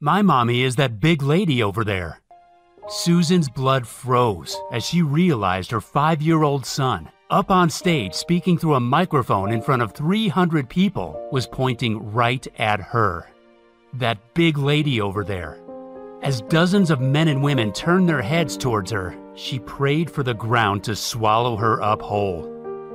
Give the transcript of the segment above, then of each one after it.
My mommy is that big lady over there. Susan's blood froze as she realized her five year old son, up on stage speaking through a microphone in front of 300 people, was pointing right at her. That big lady over there. As dozens of men and women turned their heads towards her, she prayed for the ground to swallow her up whole.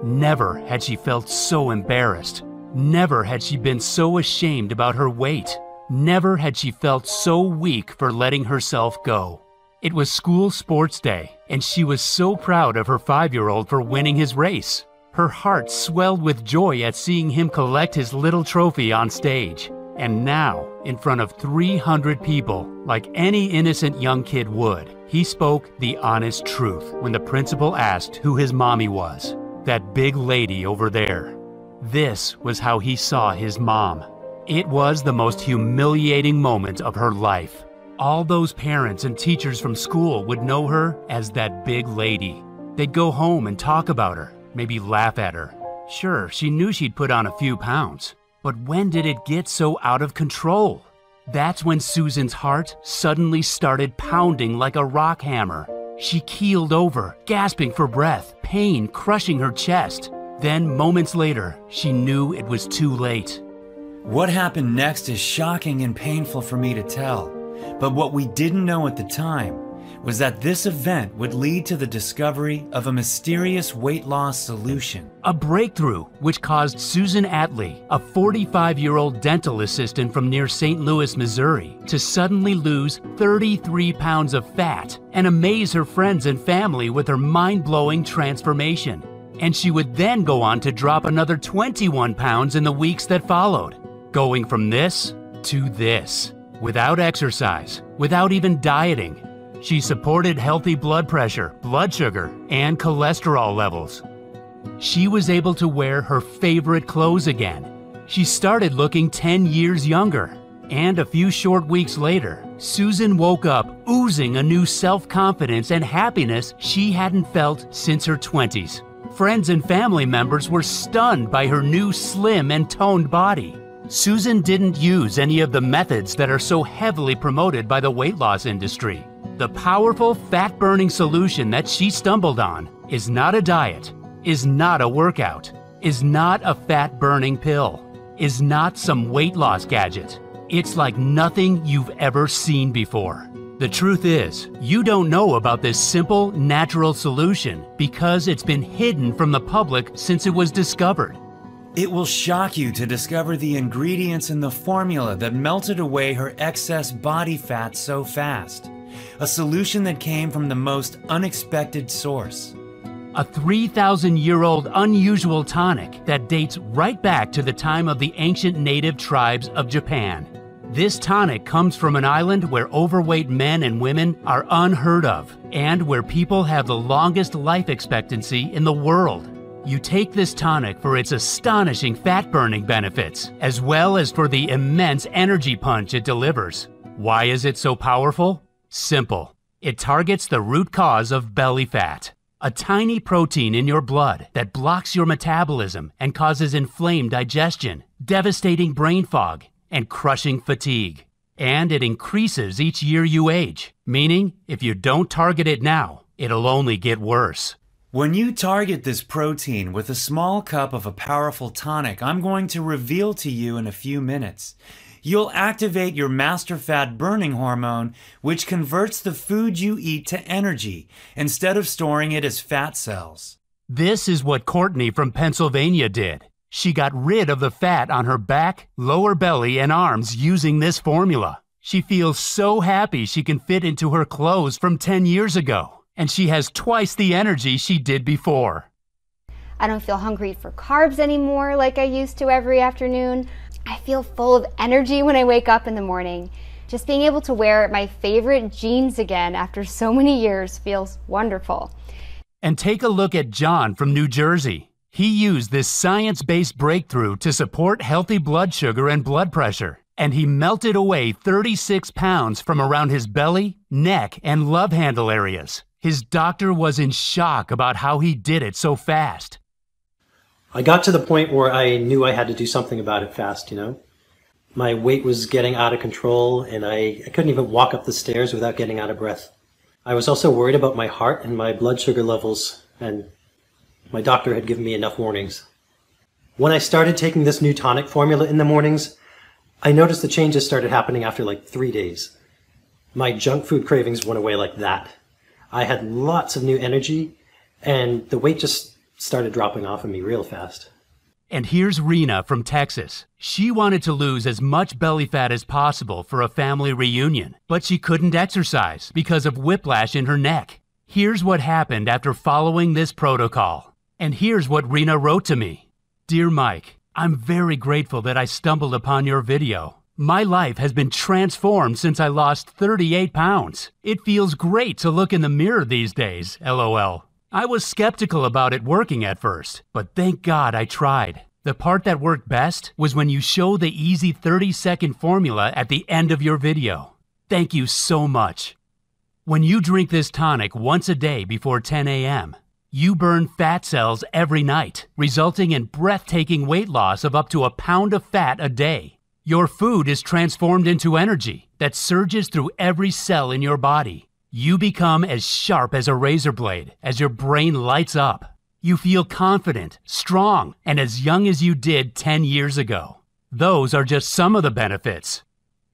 Never had she felt so embarrassed. Never had she been so ashamed about her weight. Never had she felt so weak for letting herself go. It was school sports day, and she was so proud of her five year old for winning his race. Her heart swelled with joy at seeing him collect his little trophy on stage. And now, in front of 300 people, like any innocent young kid would, he spoke the honest truth when the principal asked who his mommy was. That big lady over there. This was how he saw his mom. It was the most humiliating moment of her life. All those parents and teachers from school would know her as that big lady. They'd go home and talk about her, maybe laugh at her. Sure, she knew she'd put on a few pounds, but when did it get so out of control? That's when Susan's heart suddenly started pounding like a rock hammer. She keeled over, gasping for breath, pain crushing her chest. Then, moments later, she knew it was too late. What happened next is shocking and painful for me to tell. But what we didn't know at the time was that this event would lead to the discovery of a mysterious weight loss solution. A breakthrough which caused Susan Atley, a 45 year old dental assistant from near St. Louis, Missouri, to suddenly lose 33 pounds of fat and amaze her friends and family with her mind blowing transformation. And she would then go on to drop another 21 pounds in the weeks that followed, going from this to this without exercise, without even dieting. She supported healthy blood pressure, blood sugar, and cholesterol levels. She was able to wear her favorite clothes again. She started looking 10 years younger. And a few short weeks later, Susan woke up oozing a new self confidence and happiness she hadn't felt since her 20s. Friends and family members were stunned by her new slim and toned body. Susan didn't use any of the methods that are so heavily promoted by the weight loss industry. The powerful fat burning solution that she stumbled on is not a diet, is not a workout, is not a fat burning pill, is not some weight loss gadget. It's like nothing you've ever seen before. The truth is, you don't know about this simple, natural solution because it's been hidden from the public since it was discovered. It will shock you to discover the ingredients in the formula that melted away her excess body fat so fast. A solution that came from the most unexpected source. A 3,000 year old unusual tonic that dates right back to the time of the ancient native tribes of Japan. This tonic comes from an island where overweight men and women are unheard of, and where people have the longest life expectancy in the world. You take this tonic for its astonishing fat burning benefits, as well as for the immense energy punch it delivers. Why is it so powerful? Simple. It targets the root cause of belly fat, a tiny protein in your blood that blocks your metabolism and causes inflamed digestion, devastating brain fog, and crushing fatigue. And it increases each year you age, meaning if you don't target it now, it'll only get worse. When you target this protein with a small cup of a powerful tonic I'm going to reveal to you in a few minutes, you'll activate your master fat burning hormone, which converts the food you eat to energy instead of storing it as fat cells. This is what Courtney from Pennsylvania did. She got rid of the fat on her back, lower belly, and arms using this formula. She feels so happy she can fit into her clothes from 10 years ago and she has twice the energy she did before. I don't feel hungry for carbs anymore like I used to every afternoon. I feel full of energy when I wake up in the morning. Just being able to wear my favorite jeans again after so many years feels wonderful. And take a look at John from New Jersey. He used this science based breakthrough to support healthy blood sugar and blood pressure and he melted away 36 pounds from around his belly, neck, and love handle areas. His doctor was in shock about how he did it so fast. I got to the point where I knew I had to do something about it fast, you know? My weight was getting out of control, and I, I couldn't even walk up the stairs without getting out of breath. I was also worried about my heart and my blood sugar levels, and my doctor had given me enough warnings. When I started taking this new tonic formula in the mornings, I noticed the changes started happening after like three days. My junk food cravings went away like that. I had lots of new energy, and the weight just started dropping off of me real fast. And here's Rena from Texas. She wanted to lose as much belly fat as possible for a family reunion, but she couldn't exercise because of whiplash in her neck. Here's what happened after following this protocol. And here's what Rena wrote to me Dear Mike, I'm very grateful that I stumbled upon your video. My life has been transformed since I lost 38 pounds. It feels great to look in the mirror these days, lol. I was skeptical about it working at first, but thank God I tried. The part that worked best was when you show the easy 30 second formula at the end of your video. Thank you so much. When you drink this tonic once a day before 10 a.m., you burn fat cells every night, resulting in breathtaking weight loss of up to a pound of fat a day. Your food is transformed into energy that surges through every cell in your body. You become as sharp as a razor blade as your brain lights up. You feel confident, strong, and as young as you did 10 years ago. Those are just some of the benefits.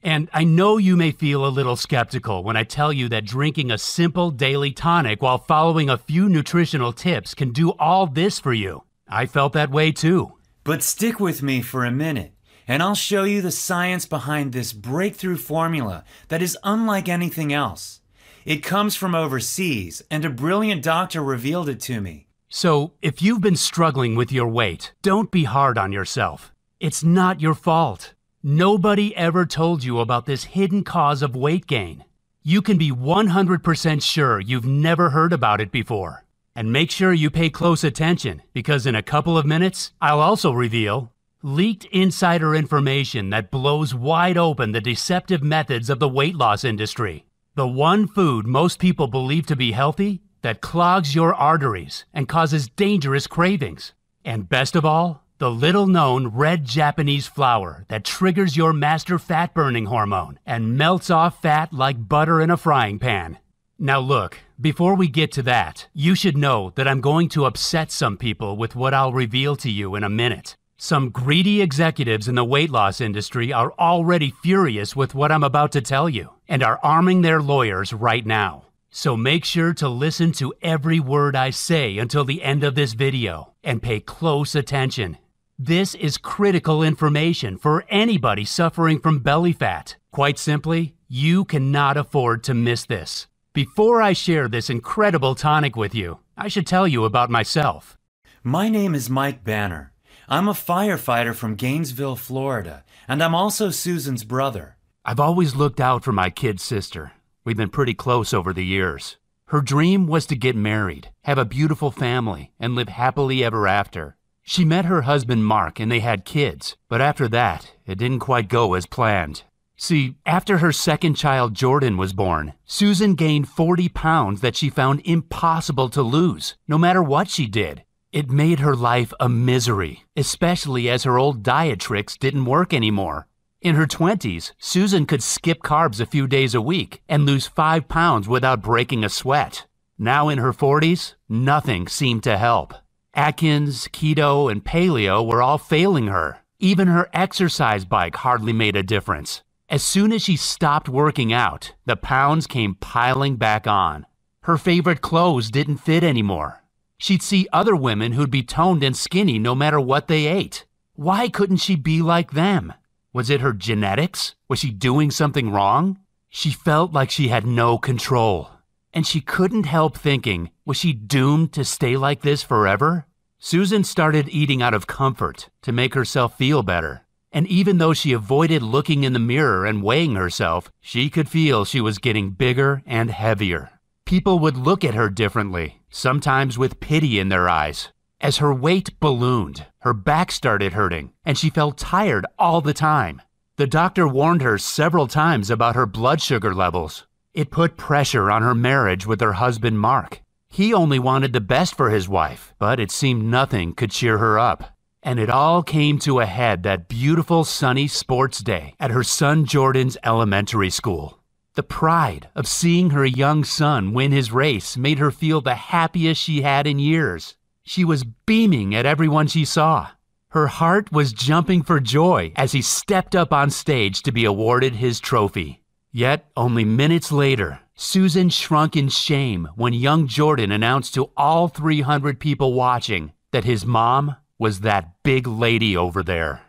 And I know you may feel a little skeptical when I tell you that drinking a simple daily tonic while following a few nutritional tips can do all this for you. I felt that way too. But stick with me for a minute and I'll show you the science behind this breakthrough formula that is unlike anything else. It comes from overseas, and a brilliant doctor revealed it to me. So, if you've been struggling with your weight, don't be hard on yourself. It's not your fault. Nobody ever told you about this hidden cause of weight gain. You can be 100% sure you've never heard about it before. And make sure you pay close attention because in a couple of minutes, I'll also reveal Leaked insider information that blows wide open the deceptive methods of the weight loss industry. The one food most people believe to be healthy that clogs your arteries and causes dangerous cravings. And best of all, the little known red Japanese flour that triggers your master fat burning hormone and melts off fat like butter in a frying pan. Now, look, before we get to that, you should know that I'm going to upset some people with what I'll reveal to you in a minute. Some greedy executives in the weight loss industry are already furious with what I'm about to tell you and are arming their lawyers right now. So make sure to listen to every word I say until the end of this video and pay close attention. This is critical information for anybody suffering from belly fat. Quite simply, you cannot afford to miss this. Before I share this incredible tonic with you, I should tell you about myself. My name is Mike Banner. I'm a firefighter from Gainesville, Florida, and I'm also Susan's brother. I've always looked out for my kid sister. We've been pretty close over the years. Her dream was to get married, have a beautiful family, and live happily ever after. She met her husband Mark and they had kids, but after that, it didn't quite go as planned. See, after her second child Jordan was born, Susan gained 40 pounds that she found impossible to lose, no matter what she did. It made her life a misery, especially as her old diet tricks didn't work anymore. In her 20s, Susan could skip carbs a few days a week and lose 5 pounds without breaking a sweat. Now in her 40s, nothing seemed to help. Atkins, keto, and paleo were all failing her. Even her exercise bike hardly made a difference. As soon as she stopped working out, the pounds came piling back on. Her favorite clothes didn't fit anymore. She'd see other women who'd be toned and skinny no matter what they ate. Why couldn't she be like them? Was it her genetics? Was she doing something wrong? She felt like she had no control. And she couldn't help thinking, was she doomed to stay like this forever? Susan started eating out of comfort to make herself feel better. And even though she avoided looking in the mirror and weighing herself, she could feel she was getting bigger and heavier. People would look at her differently, sometimes with pity in their eyes. As her weight ballooned, her back started hurting, and she felt tired all the time. The doctor warned her several times about her blood sugar levels. It put pressure on her marriage with her husband, Mark. He only wanted the best for his wife, but it seemed nothing could cheer her up. And it all came to a head that beautiful sunny sports day at her son Jordan's elementary school. The pride of seeing her young son win his race made her feel the happiest she had in years. She was beaming at everyone she saw. Her heart was jumping for joy as he stepped up on stage to be awarded his trophy. Yet, only minutes later, Susan shrunk in shame when young Jordan announced to all 300 people watching that his mom was that big lady over there.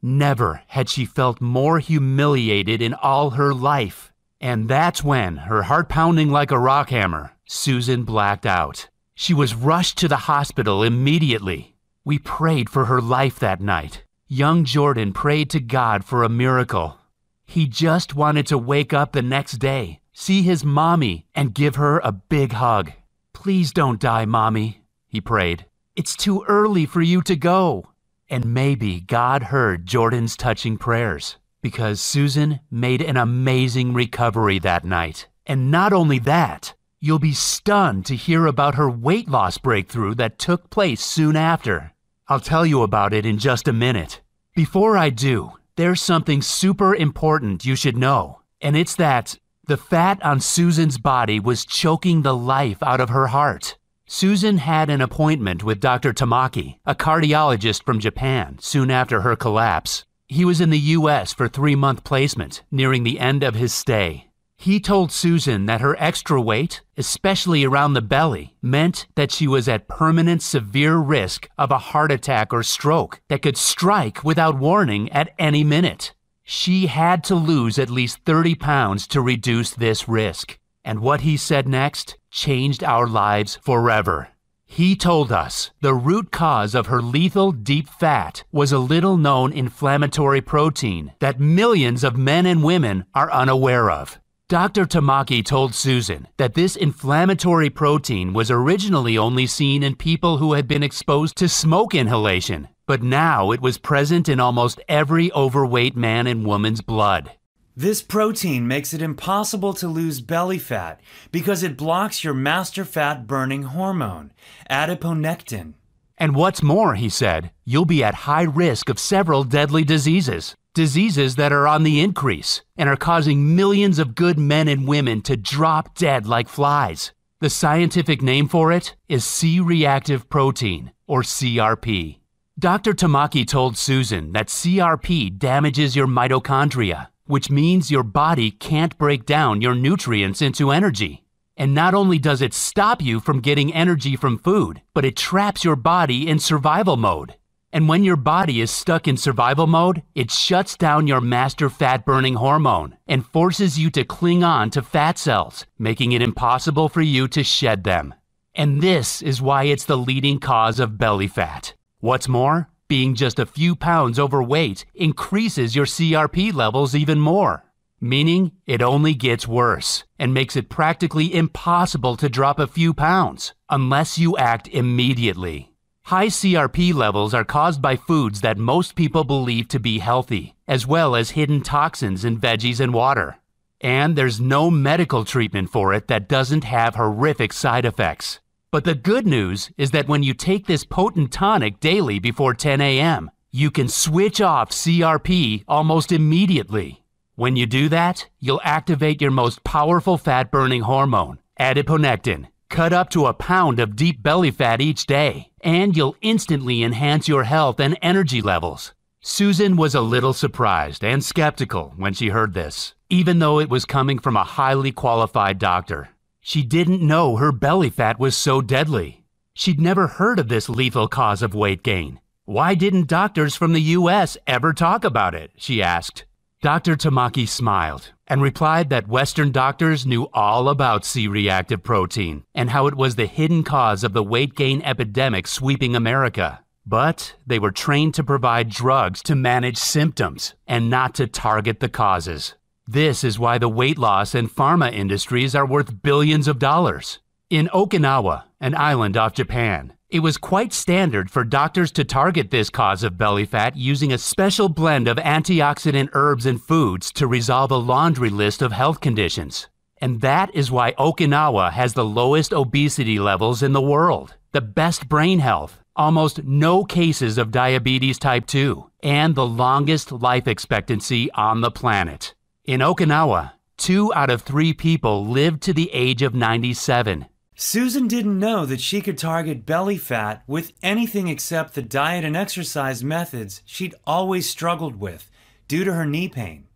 Never had she felt more humiliated in all her life. And that's when, her heart pounding like a rock hammer, Susan blacked out. She was rushed to the hospital immediately. We prayed for her life that night. Young Jordan prayed to God for a miracle. He just wanted to wake up the next day, see his mommy, and give her a big hug. Please don't die, mommy, he prayed. It's too early for you to go. And maybe God heard Jordan's touching prayers because Susan made an amazing recovery that night. And not only that, you'll be stunned to hear about her weight loss breakthrough that took place soon after. I'll tell you about it in just a minute. Before I do, there's something super important you should know, and it's that the fat on Susan's body was choking the life out of her heart. Susan had an appointment with Dr. Tamaki, a cardiologist from Japan, soon after her collapse. He was in the U.S. for three month placement, nearing the end of his stay. He told Susan that her extra weight, especially around the belly, meant that she was at permanent severe risk of a heart attack or stroke that could strike without warning at any minute. She had to lose at least 30 pounds to reduce this risk. And what he said next changed our lives forever. He told us the root cause of her lethal deep fat was a little known inflammatory protein that millions of men and women are unaware of. Dr. Tamaki told Susan that this inflammatory protein was originally only seen in people who had been exposed to smoke inhalation, but now it was present in almost every overweight man and woman's blood. This protein makes it impossible to lose belly fat because it blocks your master fat burning hormone, adiponectin. And what's more, he said, you'll be at high risk of several deadly diseases diseases that are on the increase and are causing millions of good men and women to drop dead like flies. The scientific name for it is C reactive protein, or CRP. Dr. Tamaki told Susan that CRP damages your mitochondria, which means your body can't break down your nutrients into energy. And not only does it stop you from getting energy from food, but it traps your body in survival mode. And when your body is stuck in survival mode, it shuts down your master fat burning hormone and forces you to cling on to fat cells, making it impossible for you to shed them. And this is why it's the leading cause of belly fat. What's more, being just a few pounds overweight increases your CRP levels even more, meaning it only gets worse and makes it practically impossible to drop a few pounds unless you act immediately. High CRP levels are caused by foods that most people believe to be healthy, as well as hidden toxins in veggies and water. And there's no medical treatment for it that doesn't have horrific side effects. But the good news is that when you take this potent tonic daily before 10 a.m., you can switch off CRP almost immediately. When you do that, you'll activate your most powerful fat burning hormone, adiponectin, Cut up to a pound of deep belly fat each day, and you'll instantly enhance your health and energy levels. Susan was a little surprised and skeptical when she heard this, even though it was coming from a highly qualified doctor. She didn't know her belly fat was so deadly. She'd never heard of this lethal cause of weight gain. Why didn't doctors from the US ever talk about it? she asked. Dr. Tamaki smiled and replied that Western doctors knew all about C reactive protein and how it was the hidden cause of the weight gain epidemic sweeping America. But they were trained to provide drugs to manage symptoms and not to target the causes. This is why the weight loss and pharma industries are worth billions of dollars. In Okinawa, an island off Japan, it was quite standard for doctors to target this cause of belly fat using a special blend of antioxidant herbs and foods to resolve a laundry list of health conditions. And that is why Okinawa has the lowest obesity levels in the world, the best brain health, almost no cases of diabetes type 2, and the longest life expectancy on the planet. In Okinawa, two out of three people lived to the age of 97. Susan didn't know that she could target belly fat with anything except the diet and exercise methods she'd always struggled with due to her knee pain.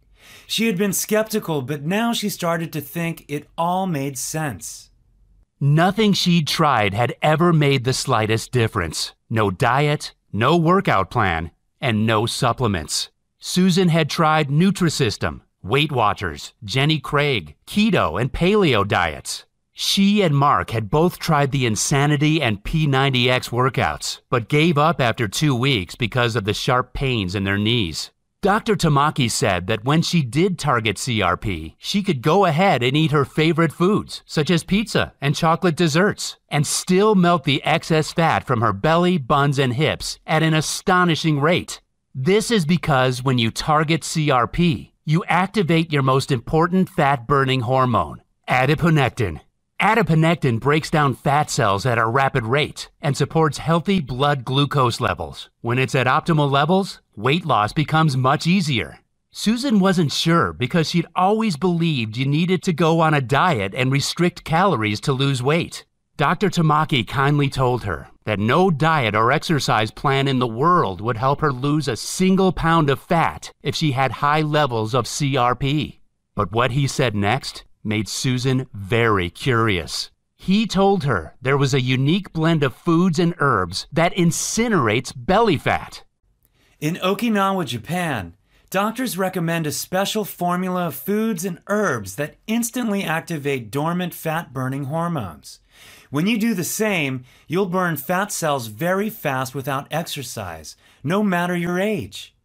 She had been skeptical, but now she started to think it all made sense. Nothing she'd tried had ever made the slightest difference. No diet, no workout plan, and no supplements. Susan had tried Nutrisystem, Weight Watchers, Jenny Craig, keto, and paleo diets. She and Mark had both tried the Insanity and P90X workouts, but gave up after two weeks because of the sharp pains in their knees. Dr. Tamaki said that when she did target CRP, she could go ahead and eat her favorite foods, such as pizza and chocolate desserts, and still melt the excess fat from her belly, buns, and hips at an astonishing rate. This is because when you target CRP, you activate your most important fat burning hormone, adiponectin. Adiponectin breaks down fat cells at a rapid rate and supports healthy blood glucose levels. When it's at optimal levels, weight loss becomes much easier. Susan wasn't sure because she'd always believed you needed to go on a diet and restrict calories to lose weight. Dr. Tamaki kindly told her that no diet or exercise plan in the world would help her lose a single pound of fat if she had high levels of CRP. But what he said next made Susan very curious. He told her there was a unique blend of foods and herbs that incinerates belly fat. In Okinawa, Japan, doctors recommend a special formula of foods and herbs that instantly activate dormant fat burning hormones. When you do the same, you'll burn fat cells very fast without exercise, no matter your age.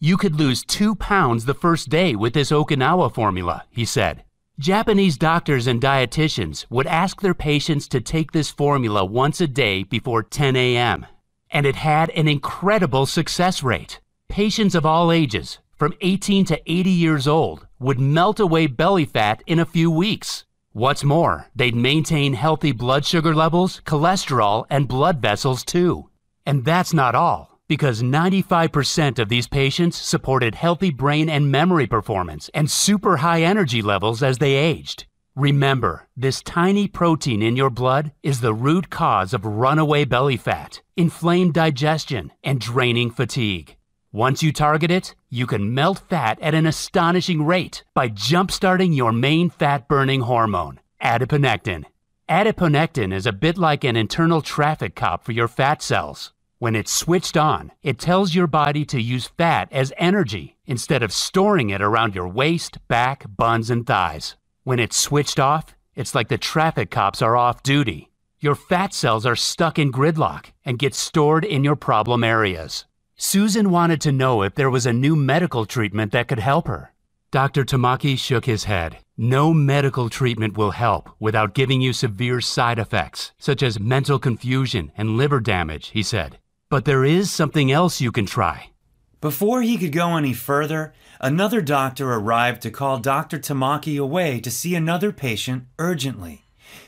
You could lose two pounds the first day with this Okinawa formula, he said. Japanese doctors and dietitians would ask their patients to take this formula once a day before 10 a.m. And it had an incredible success rate. Patients of all ages, from 18 to 80 years old, would melt away belly fat in a few weeks. What's more, they'd maintain healthy blood sugar levels, cholesterol, and blood vessels too. And that's not all because 95% of these patients supported healthy brain and memory performance and super high energy levels as they aged. Remember, this tiny protein in your blood is the root cause of runaway belly fat, inflamed digestion, and draining fatigue. Once you target it, you can melt fat at an astonishing rate by jumpstarting your main fat burning hormone, adiponectin. Adiponectin is a bit like an internal traffic cop for your fat cells. When it's switched on, it tells your body to use fat as energy instead of storing it around your waist, back, buns, and thighs. When it's switched off, it's like the traffic cops are off duty. Your fat cells are stuck in gridlock and get stored in your problem areas. Susan wanted to know if there was a new medical treatment that could help her. Dr. Tamaki shook his head. No medical treatment will help without giving you severe side effects, such as mental confusion and liver damage, he said. But there is something else you can try. Before he could go any further, another doctor arrived to call Dr. Tamaki away to see another patient urgently.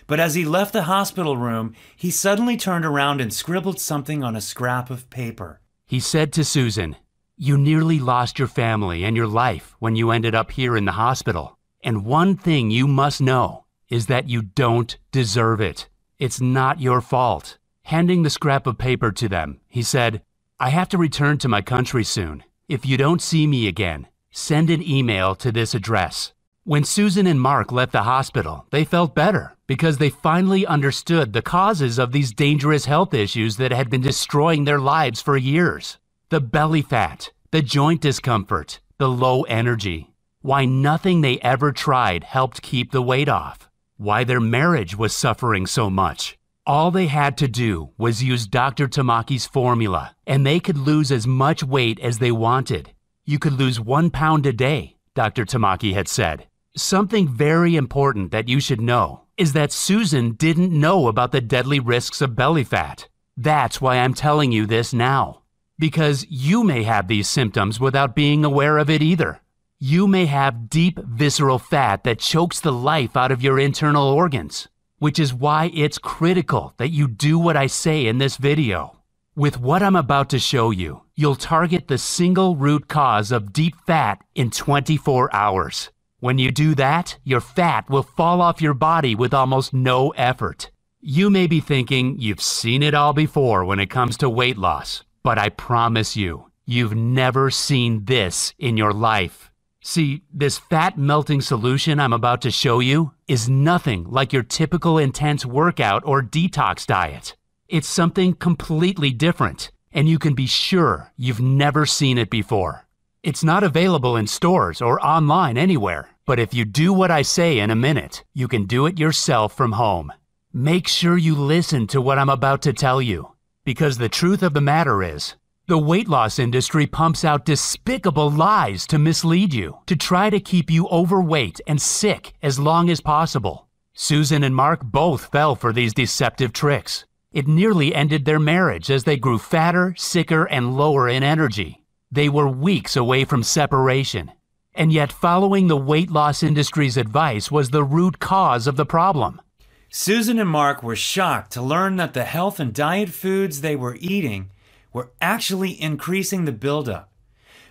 But as he left the hospital room, he suddenly turned around and scribbled something on a scrap of paper. He said to Susan, You nearly lost your family and your life when you ended up here in the hospital. And one thing you must know is that you don't deserve it. It's not your fault. Handing the scrap of paper to them, he said, I have to return to my country soon. If you don't see me again, send an email to this address. When Susan and Mark left the hospital, they felt better because they finally understood the causes of these dangerous health issues that had been destroying their lives for years. The belly fat, the joint discomfort, the low energy. Why nothing they ever tried helped keep the weight off. Why their marriage was suffering so much. All they had to do was use Dr. Tamaki's formula, and they could lose as much weight as they wanted. You could lose one pound a day, Dr. Tamaki had said. Something very important that you should know is that Susan didn't know about the deadly risks of belly fat. That's why I'm telling you this now. Because you may have these symptoms without being aware of it either. You may have deep visceral fat that chokes the life out of your internal organs which is why it's critical that you do what I say in this video. With what I'm about to show you, you'll target the single root cause of deep fat in 24 hours. When you do that, your fat will fall off your body with almost no effort. You may be thinking you've seen it all before when it comes to weight loss, but I promise you, you've never seen this in your life. See, this fat melting solution I'm about to show you is nothing like your typical intense workout or detox diet. It's something completely different, and you can be sure you've never seen it before. It's not available in stores or online anywhere, but if you do what I say in a minute, you can do it yourself from home. Make sure you listen to what I'm about to tell you, because the truth of the matter is, the weight loss industry pumps out despicable lies to mislead you, to try to keep you overweight and sick as long as possible. Susan and Mark both fell for these deceptive tricks. It nearly ended their marriage as they grew fatter, sicker, and lower in energy. They were weeks away from separation. And yet, following the weight loss industry's advice was the root cause of the problem. Susan and Mark were shocked to learn that the health and diet foods they were eating were actually increasing the buildup.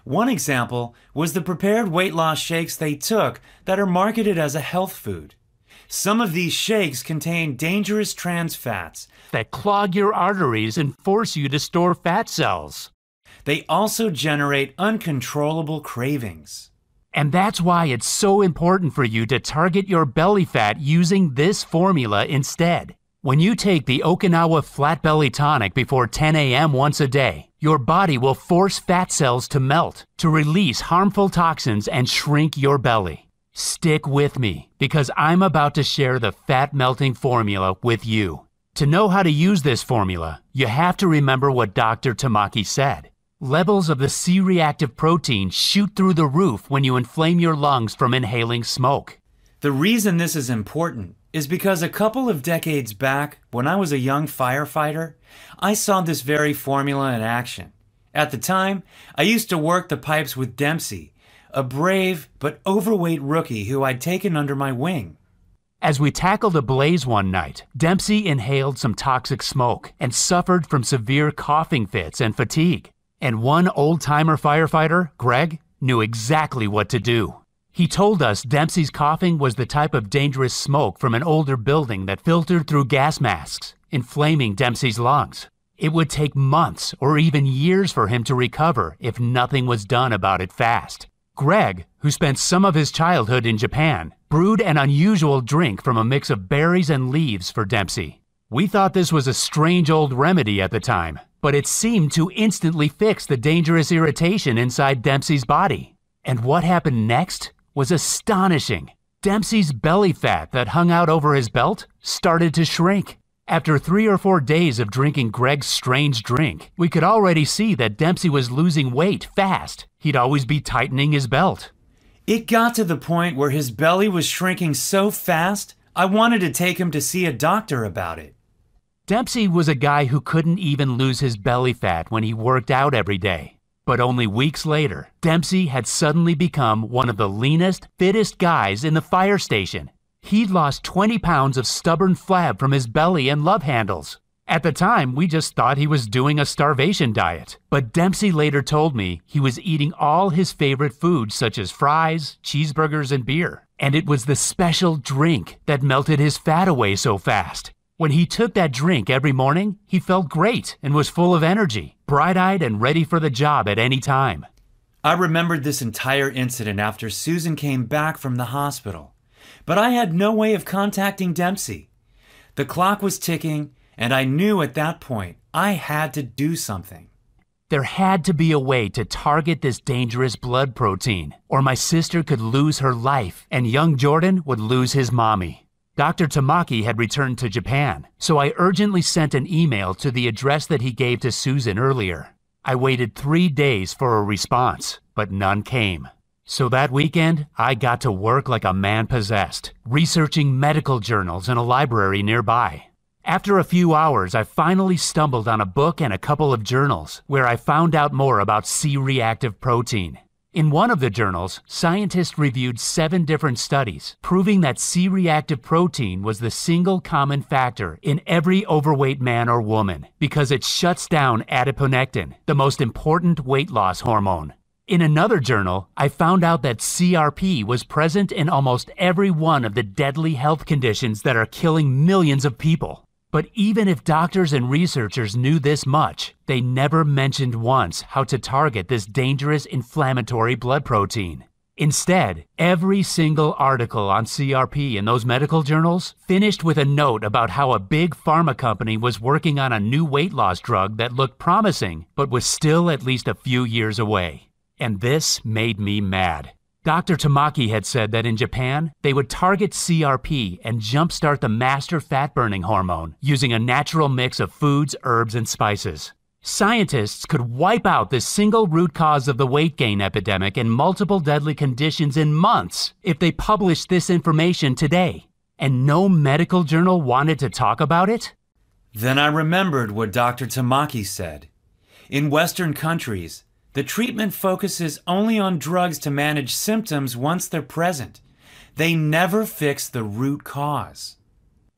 One example was the prepared weight loss shakes they took that are marketed as a health food. Some of these shakes contain dangerous trans fats that clog your arteries and force you to store fat cells. They also generate uncontrollable cravings. And that's why it's so important for you to target your belly fat using this formula instead. When you take the Okinawa Flat Belly Tonic before 10 a.m. once a day, your body will force fat cells to melt, to release harmful toxins and shrink your belly. Stick with me, because I'm about to share the fat melting formula with you. To know how to use this formula, you have to remember what Dr. Tamaki said. Levels of the C reactive protein shoot through the roof when you inflame your lungs from inhaling smoke. The reason this is important is because a couple of decades back, when I was a young firefighter, I saw this very formula in action. At the time, I used to work the pipes with Dempsey, a brave but overweight rookie who I'd taken under my wing. As we tackled a blaze one night, Dempsey inhaled some toxic smoke and suffered from severe coughing fits and fatigue. And one old timer firefighter, Greg, knew exactly what to do. He told us Dempsey's coughing was the type of dangerous smoke from an older building that filtered through gas masks, inflaming Dempsey's lungs. It would take months or even years for him to recover if nothing was done about it fast. Greg, who spent some of his childhood in Japan, brewed an unusual drink from a mix of berries and leaves for Dempsey. We thought this was a strange old remedy at the time, but it seemed to instantly fix the dangerous irritation inside Dempsey's body. And what happened next was astonishing. Dempsey's belly fat that hung out over his belt started to shrink. After three or four days of drinking Greg's strange drink, we could already see that Dempsey was losing weight fast. He'd always be tightening his belt. It got to the point where his belly was shrinking so fast, I wanted to take him to see a doctor about it. Dempsey was a guy who couldn't even lose his belly fat when he worked out every day. But only weeks later, Dempsey had suddenly become one of the leanest, fittest guys in the fire station. He'd lost 20 pounds of stubborn flab from his belly and love handles. At the time, we just thought he was doing a starvation diet. But Dempsey later told me he was eating all his favorite foods, such as fries, cheeseburgers, and beer. And it was the special drink that melted his fat away so fast. When he took that drink every morning, he felt great and was full of energy, bright eyed and ready for the job at any time. I remembered this entire incident after Susan came back from the hospital, but I had no way of contacting Dempsey. The clock was ticking, and I knew at that point I had to do something. There had to be a way to target this dangerous blood protein, or my sister could lose her life and young Jordan would lose his mommy. Dr. Tamaki had returned to Japan, so I urgently sent an email to the address that he gave to Susan earlier. I waited three days for a response, but none came. So that weekend, I got to work like a man possessed, researching medical journals in a library nearby. After a few hours, I finally stumbled on a book and a couple of journals where I found out more about C reactive protein. In one of the journals, scientists reviewed seven different studies proving that C reactive protein was the single common factor in every overweight man or woman because it shuts down adiponectin, the most important weight loss hormone. In another journal, I found out that CRP was present in almost every one of the deadly health conditions that are killing millions of people. But even if doctors and researchers knew this much, they never mentioned once how to target this dangerous inflammatory blood protein. Instead, every single article on CRP in those medical journals finished with a note about how a big pharma company was working on a new weight loss drug that looked promising, but was still at least a few years away. And this made me mad. Dr. Tamaki had said that in Japan, they would target CRP and jumpstart the master fat burning hormone using a natural mix of foods, herbs, and spices. Scientists could wipe out the single root cause of the weight gain epidemic and multiple deadly conditions in months if they published this information today. And no medical journal wanted to talk about it? Then I remembered what Dr. Tamaki said. In Western countries, the treatment focuses only on drugs to manage symptoms once they're present. They never fix the root cause.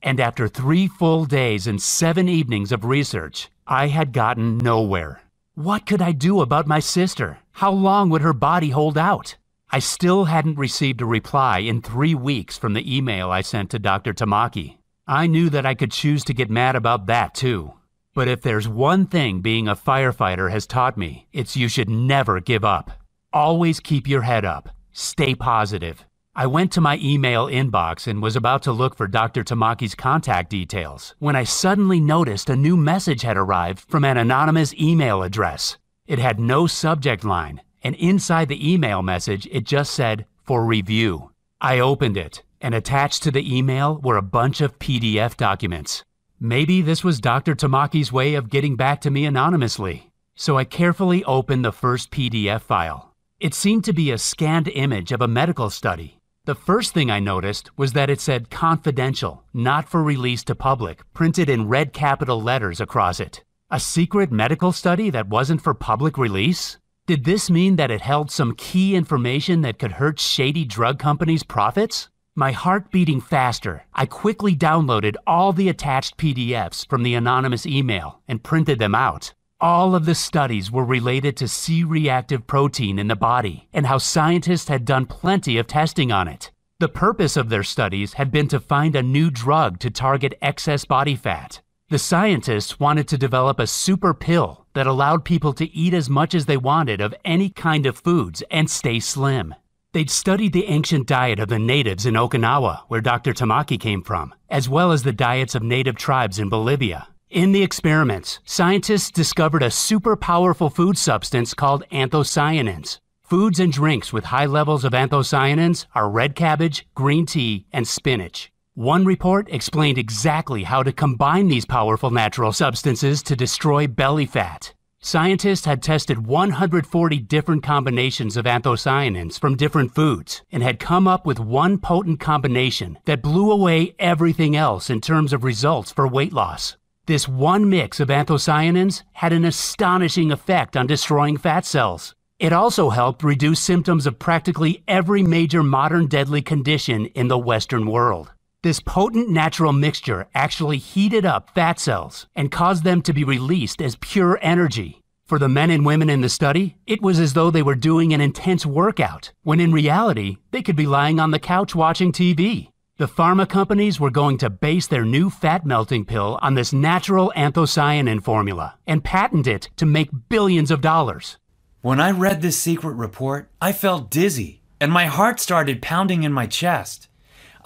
And after three full days and seven evenings of research, I had gotten nowhere. What could I do about my sister? How long would her body hold out? I still hadn't received a reply in three weeks from the email I sent to Dr. Tamaki. I knew that I could choose to get mad about that too. But if there's one thing being a firefighter has taught me, it's you should never give up. Always keep your head up. Stay positive. I went to my email inbox and was about to look for Dr. Tamaki's contact details when I suddenly noticed a new message had arrived from an anonymous email address. It had no subject line, and inside the email message it just said, for review. I opened it, and attached to the email were a bunch of PDF documents. Maybe this was Dr. Tamaki's way of getting back to me anonymously. So I carefully opened the first PDF file. It seemed to be a scanned image of a medical study. The first thing I noticed was that it said confidential, not for release to public, printed in red capital letters across it. A secret medical study that wasn't for public release? Did this mean that it held some key information that could hurt shady drug companies' profits? My heart beating faster, I quickly downloaded all the attached PDFs from the anonymous email and printed them out. All of the studies were related to C reactive protein in the body and how scientists had done plenty of testing on it. The purpose of their studies had been to find a new drug to target excess body fat. The scientists wanted to develop a super pill that allowed people to eat as much as they wanted of any kind of foods and stay slim. They'd studied the ancient diet of the natives in Okinawa, where Dr. Tamaki came from, as well as the diets of native tribes in Bolivia. In the experiments, scientists discovered a super powerful food substance called anthocyanins. Foods and drinks with high levels of anthocyanins are red cabbage, green tea, and spinach. One report explained exactly how to combine these powerful natural substances to destroy belly fat. Scientists had tested 140 different combinations of anthocyanins from different foods and had come up with one potent combination that blew away everything else in terms of results for weight loss. This one mix of anthocyanins had an astonishing effect on destroying fat cells. It also helped reduce symptoms of practically every major modern deadly condition in the Western world. This potent natural mixture actually heated up fat cells and caused them to be released as pure energy. For the men and women in the study, it was as though they were doing an intense workout, when in reality, they could be lying on the couch watching TV. The pharma companies were going to base their new fat melting pill on this natural anthocyanin formula and patent it to make billions of dollars. When I read this secret report, I felt dizzy and my heart started pounding in my chest.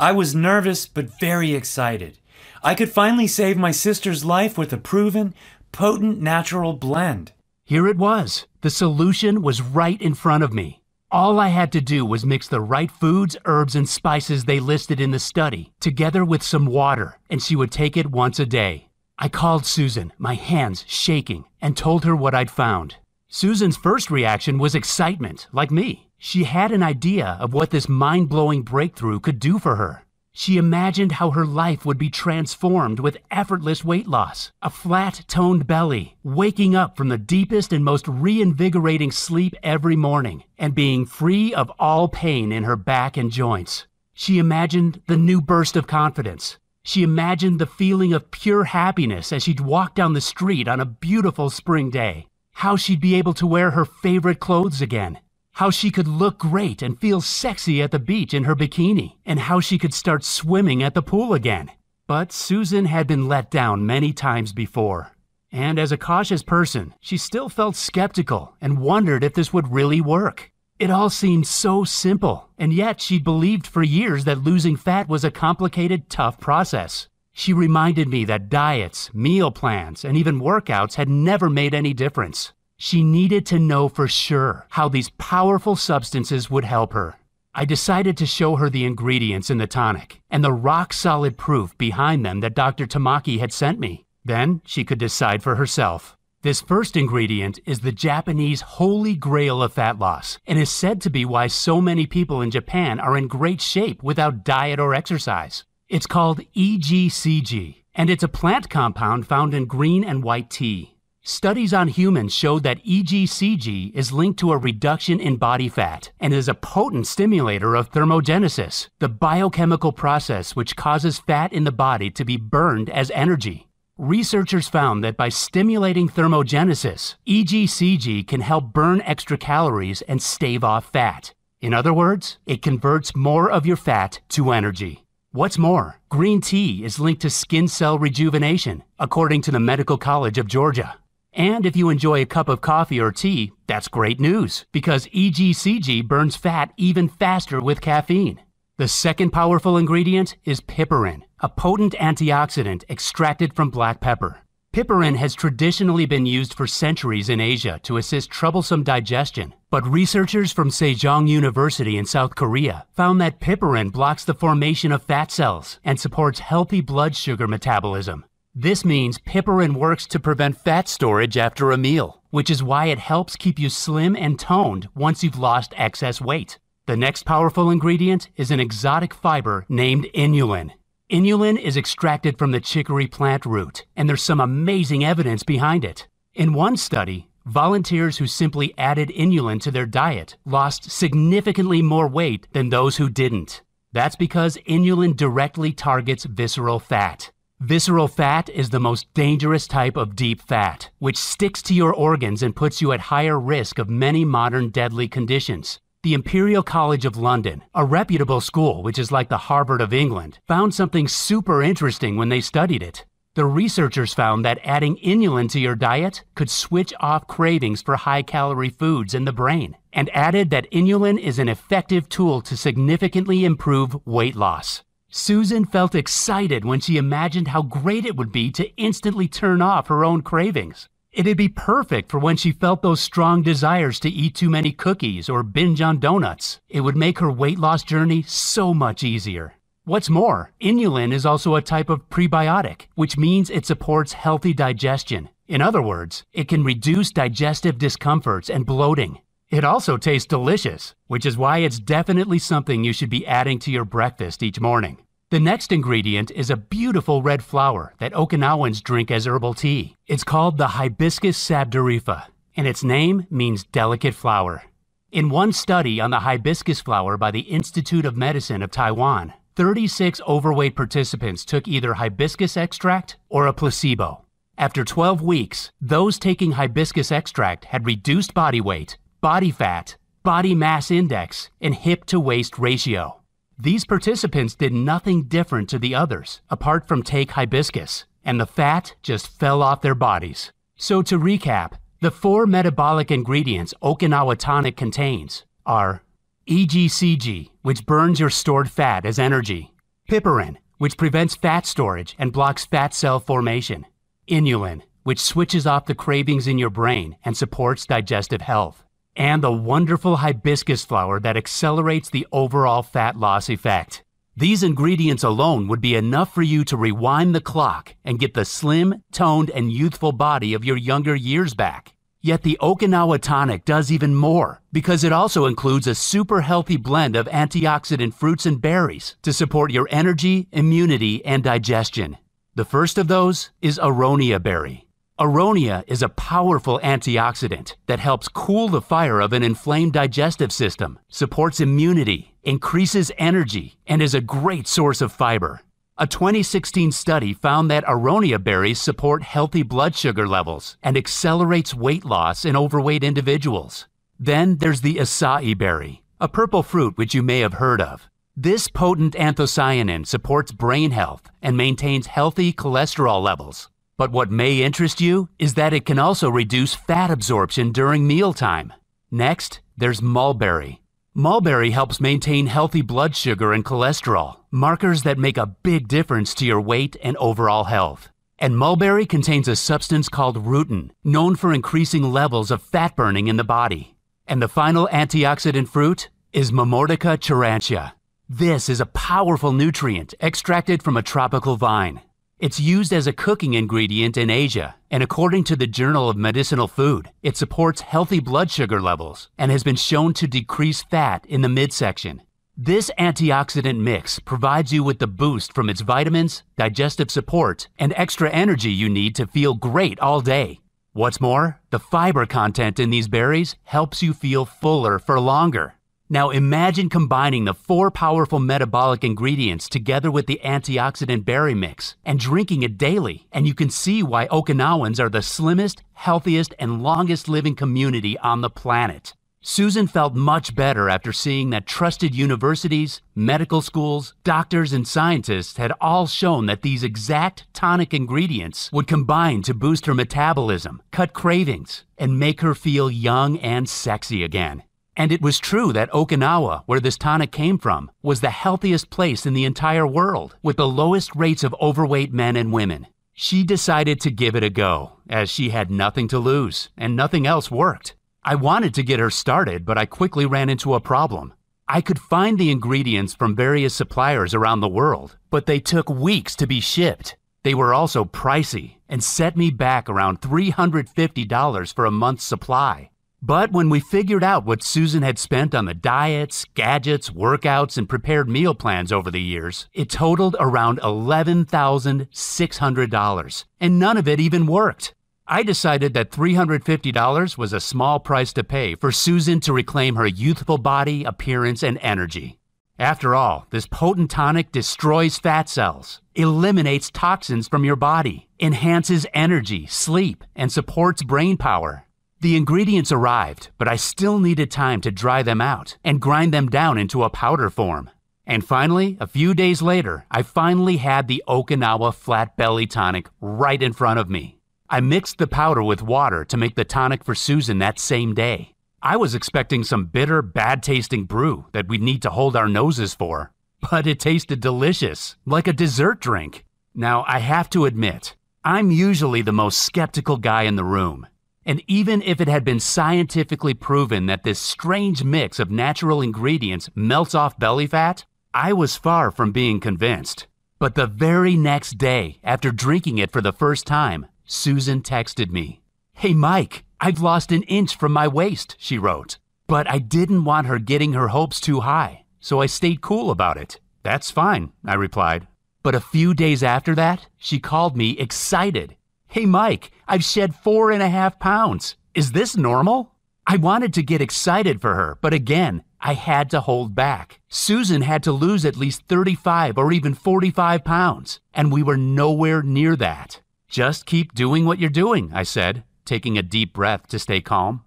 I was nervous but very excited. I could finally save my sister's life with a proven, potent natural blend. Here it was. The solution was right in front of me. All I had to do was mix the right foods, herbs, and spices they listed in the study, together with some water, and she would take it once a day. I called Susan, my hands shaking, and told her what I'd found. Susan's first reaction was excitement, like me. She had an idea of what this mind blowing breakthrough could do for her. She imagined how her life would be transformed with effortless weight loss, a flat toned belly, waking up from the deepest and most reinvigorating sleep every morning, and being free of all pain in her back and joints. She imagined the new burst of confidence. She imagined the feeling of pure happiness as she'd walk down the street on a beautiful spring day. How she'd be able to wear her favorite clothes again, how she could look great and feel sexy at the beach in her bikini, and how she could start swimming at the pool again. But Susan had been let down many times before. And as a cautious person, she still felt skeptical and wondered if this would really work. It all seemed so simple, and yet she'd believed for years that losing fat was a complicated, tough process. She reminded me that diets, meal plans, and even workouts had never made any difference. She needed to know for sure how these powerful substances would help her. I decided to show her the ingredients in the tonic and the rock solid proof behind them that Dr. Tamaki had sent me. Then she could decide for herself. This first ingredient is the Japanese holy grail of fat loss and is said to be why so many people in Japan are in great shape without diet or exercise. It's called EGCG, and it's a plant compound found in green and white tea. Studies on humans showed that EGCG is linked to a reduction in body fat and is a potent stimulator of thermogenesis, the biochemical process which causes fat in the body to be burned as energy. Researchers found that by stimulating thermogenesis, EGCG can help burn extra calories and stave off fat. In other words, it converts more of your fat to energy. What's more, green tea is linked to skin cell rejuvenation, according to the Medical College of Georgia. And if you enjoy a cup of coffee or tea, that's great news because EGCG burns fat even faster with caffeine. The second powerful ingredient is piperine, a potent antioxidant extracted from black pepper. Piperine has traditionally been used for centuries in Asia to assist troublesome digestion, but researchers from Sejong University in South Korea found that piperine blocks the formation of fat cells and supports healthy blood sugar metabolism. This means piperine works to prevent fat storage after a meal, which is why it helps keep you slim and toned once you've lost excess weight. The next powerful ingredient is an exotic fiber named inulin. Inulin is extracted from the chicory plant root, and there's some amazing evidence behind it. In one study, volunteers who simply added inulin to their diet lost significantly more weight than those who didn't. That's because inulin directly targets visceral fat. Visceral fat is the most dangerous type of deep fat, which sticks to your organs and puts you at higher risk of many modern deadly conditions. The Imperial College of London, a reputable school which is like the Harvard of England, found something super interesting when they studied it. The researchers found that adding inulin to your diet could switch off cravings for high calorie foods in the brain, and added that inulin is an effective tool to significantly improve weight loss. Susan felt excited when she imagined how great it would be to instantly turn off her own cravings. It'd be perfect for when she felt those strong desires to eat too many cookies or binge on donuts. It would make her weight loss journey so much easier. What's more, inulin is also a type of prebiotic, which means it supports healthy digestion. In other words, it can reduce digestive discomforts and bloating. It also tastes delicious, which is why it's definitely something you should be adding to your breakfast each morning. The next ingredient is a beautiful red flower that Okinawans drink as herbal tea. It's called the Hibiscus sabdariffa, and its name means delicate flower. In one study on the hibiscus flower by the Institute of Medicine of Taiwan, 36 overweight participants took either hibiscus extract or a placebo. After 12 weeks, those taking hibiscus extract had reduced body weight body fat, body mass index, and hip to waist ratio. These participants did nothing different to the others, apart from take hibiscus, and the fat just fell off their bodies. So to recap, the four metabolic ingredients Okinawa Tonic contains are EGCG, which burns your stored fat as energy, piperine, which prevents fat storage and blocks fat cell formation, inulin, which switches off the cravings in your brain and supports digestive health, and the wonderful hibiscus flower that accelerates the overall fat loss effect. These ingredients alone would be enough for you to rewind the clock and get the slim, toned, and youthful body of your younger years back. Yet the Okinawa tonic does even more because it also includes a super healthy blend of antioxidant fruits and berries to support your energy, immunity, and digestion. The first of those is aronia berry. Aronia is a powerful antioxidant that helps cool the fire of an inflamed digestive system, supports immunity, increases energy, and is a great source of fiber. A 2016 study found that aronia berries support healthy blood sugar levels and accelerates weight loss in overweight individuals. Then there's the acai berry, a purple fruit which you may have heard of. This potent anthocyanin supports brain health and maintains healthy cholesterol levels. But what may interest you is that it can also reduce fat absorption during mealtime. Next, there's mulberry. Mulberry helps maintain healthy blood sugar and cholesterol, markers that make a big difference to your weight and overall health. And mulberry contains a substance called rutin, known for increasing levels of fat burning in the body. And the final antioxidant fruit is Momordica charantia. This is a powerful nutrient extracted from a tropical vine. It's used as a cooking ingredient in Asia, and according to the Journal of Medicinal Food, it supports healthy blood sugar levels and has been shown to decrease fat in the midsection. This antioxidant mix provides you with the boost from its vitamins, digestive support, and extra energy you need to feel great all day. What's more, the fiber content in these berries helps you feel fuller for longer. Now imagine combining the four powerful metabolic ingredients together with the antioxidant berry mix and drinking it daily, and you can see why Okinawans are the slimmest, healthiest, and longest living community on the planet. Susan felt much better after seeing that trusted universities, medical schools, doctors, and scientists had all shown that these exact tonic ingredients would combine to boost her metabolism, cut cravings, and make her feel young and sexy again. And it was true that Okinawa, where this tonic came from, was the healthiest place in the entire world, with the lowest rates of overweight men and women. She decided to give it a go, as she had nothing to lose, and nothing else worked. I wanted to get her started, but I quickly ran into a problem. I could find the ingredients from various suppliers around the world, but they took weeks to be shipped. They were also pricey and set me back around $350 for a month's supply. But when we figured out what Susan had spent on the diets, gadgets, workouts, and prepared meal plans over the years, it totaled around $11,600, and none of it even worked. I decided that $350 was a small price to pay for Susan to reclaim her youthful body, appearance, and energy. After all, this potent tonic destroys fat cells, eliminates toxins from your body, enhances energy, sleep, and supports brain power. The ingredients arrived, but I still needed time to dry them out and grind them down into a powder form. And finally, a few days later, I finally had the Okinawa Flat Belly Tonic right in front of me. I mixed the powder with water to make the tonic for Susan that same day. I was expecting some bitter, bad tasting brew that we'd need to hold our noses for, but it tasted delicious, like a dessert drink. Now, I have to admit, I'm usually the most skeptical guy in the room, and even if it had been scientifically proven that this strange mix of natural ingredients melts off belly fat, I was far from being convinced. But the very next day, after drinking it for the first time, Susan texted me. Hey Mike, I've lost an inch from my waist, she wrote. But I didn't want her getting her hopes too high, so I stayed cool about it. That's fine, I replied. But a few days after that, she called me excited Hey, Mike, I've shed four and a half pounds. Is this normal? I wanted to get excited for her, but again, I had to hold back. Susan had to lose at least 35 or even 45 pounds, and we were nowhere near that. Just keep doing what you're doing, I said, taking a deep breath to stay calm.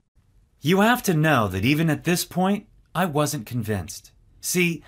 You have to know that even at this point, I wasn't convinced. See,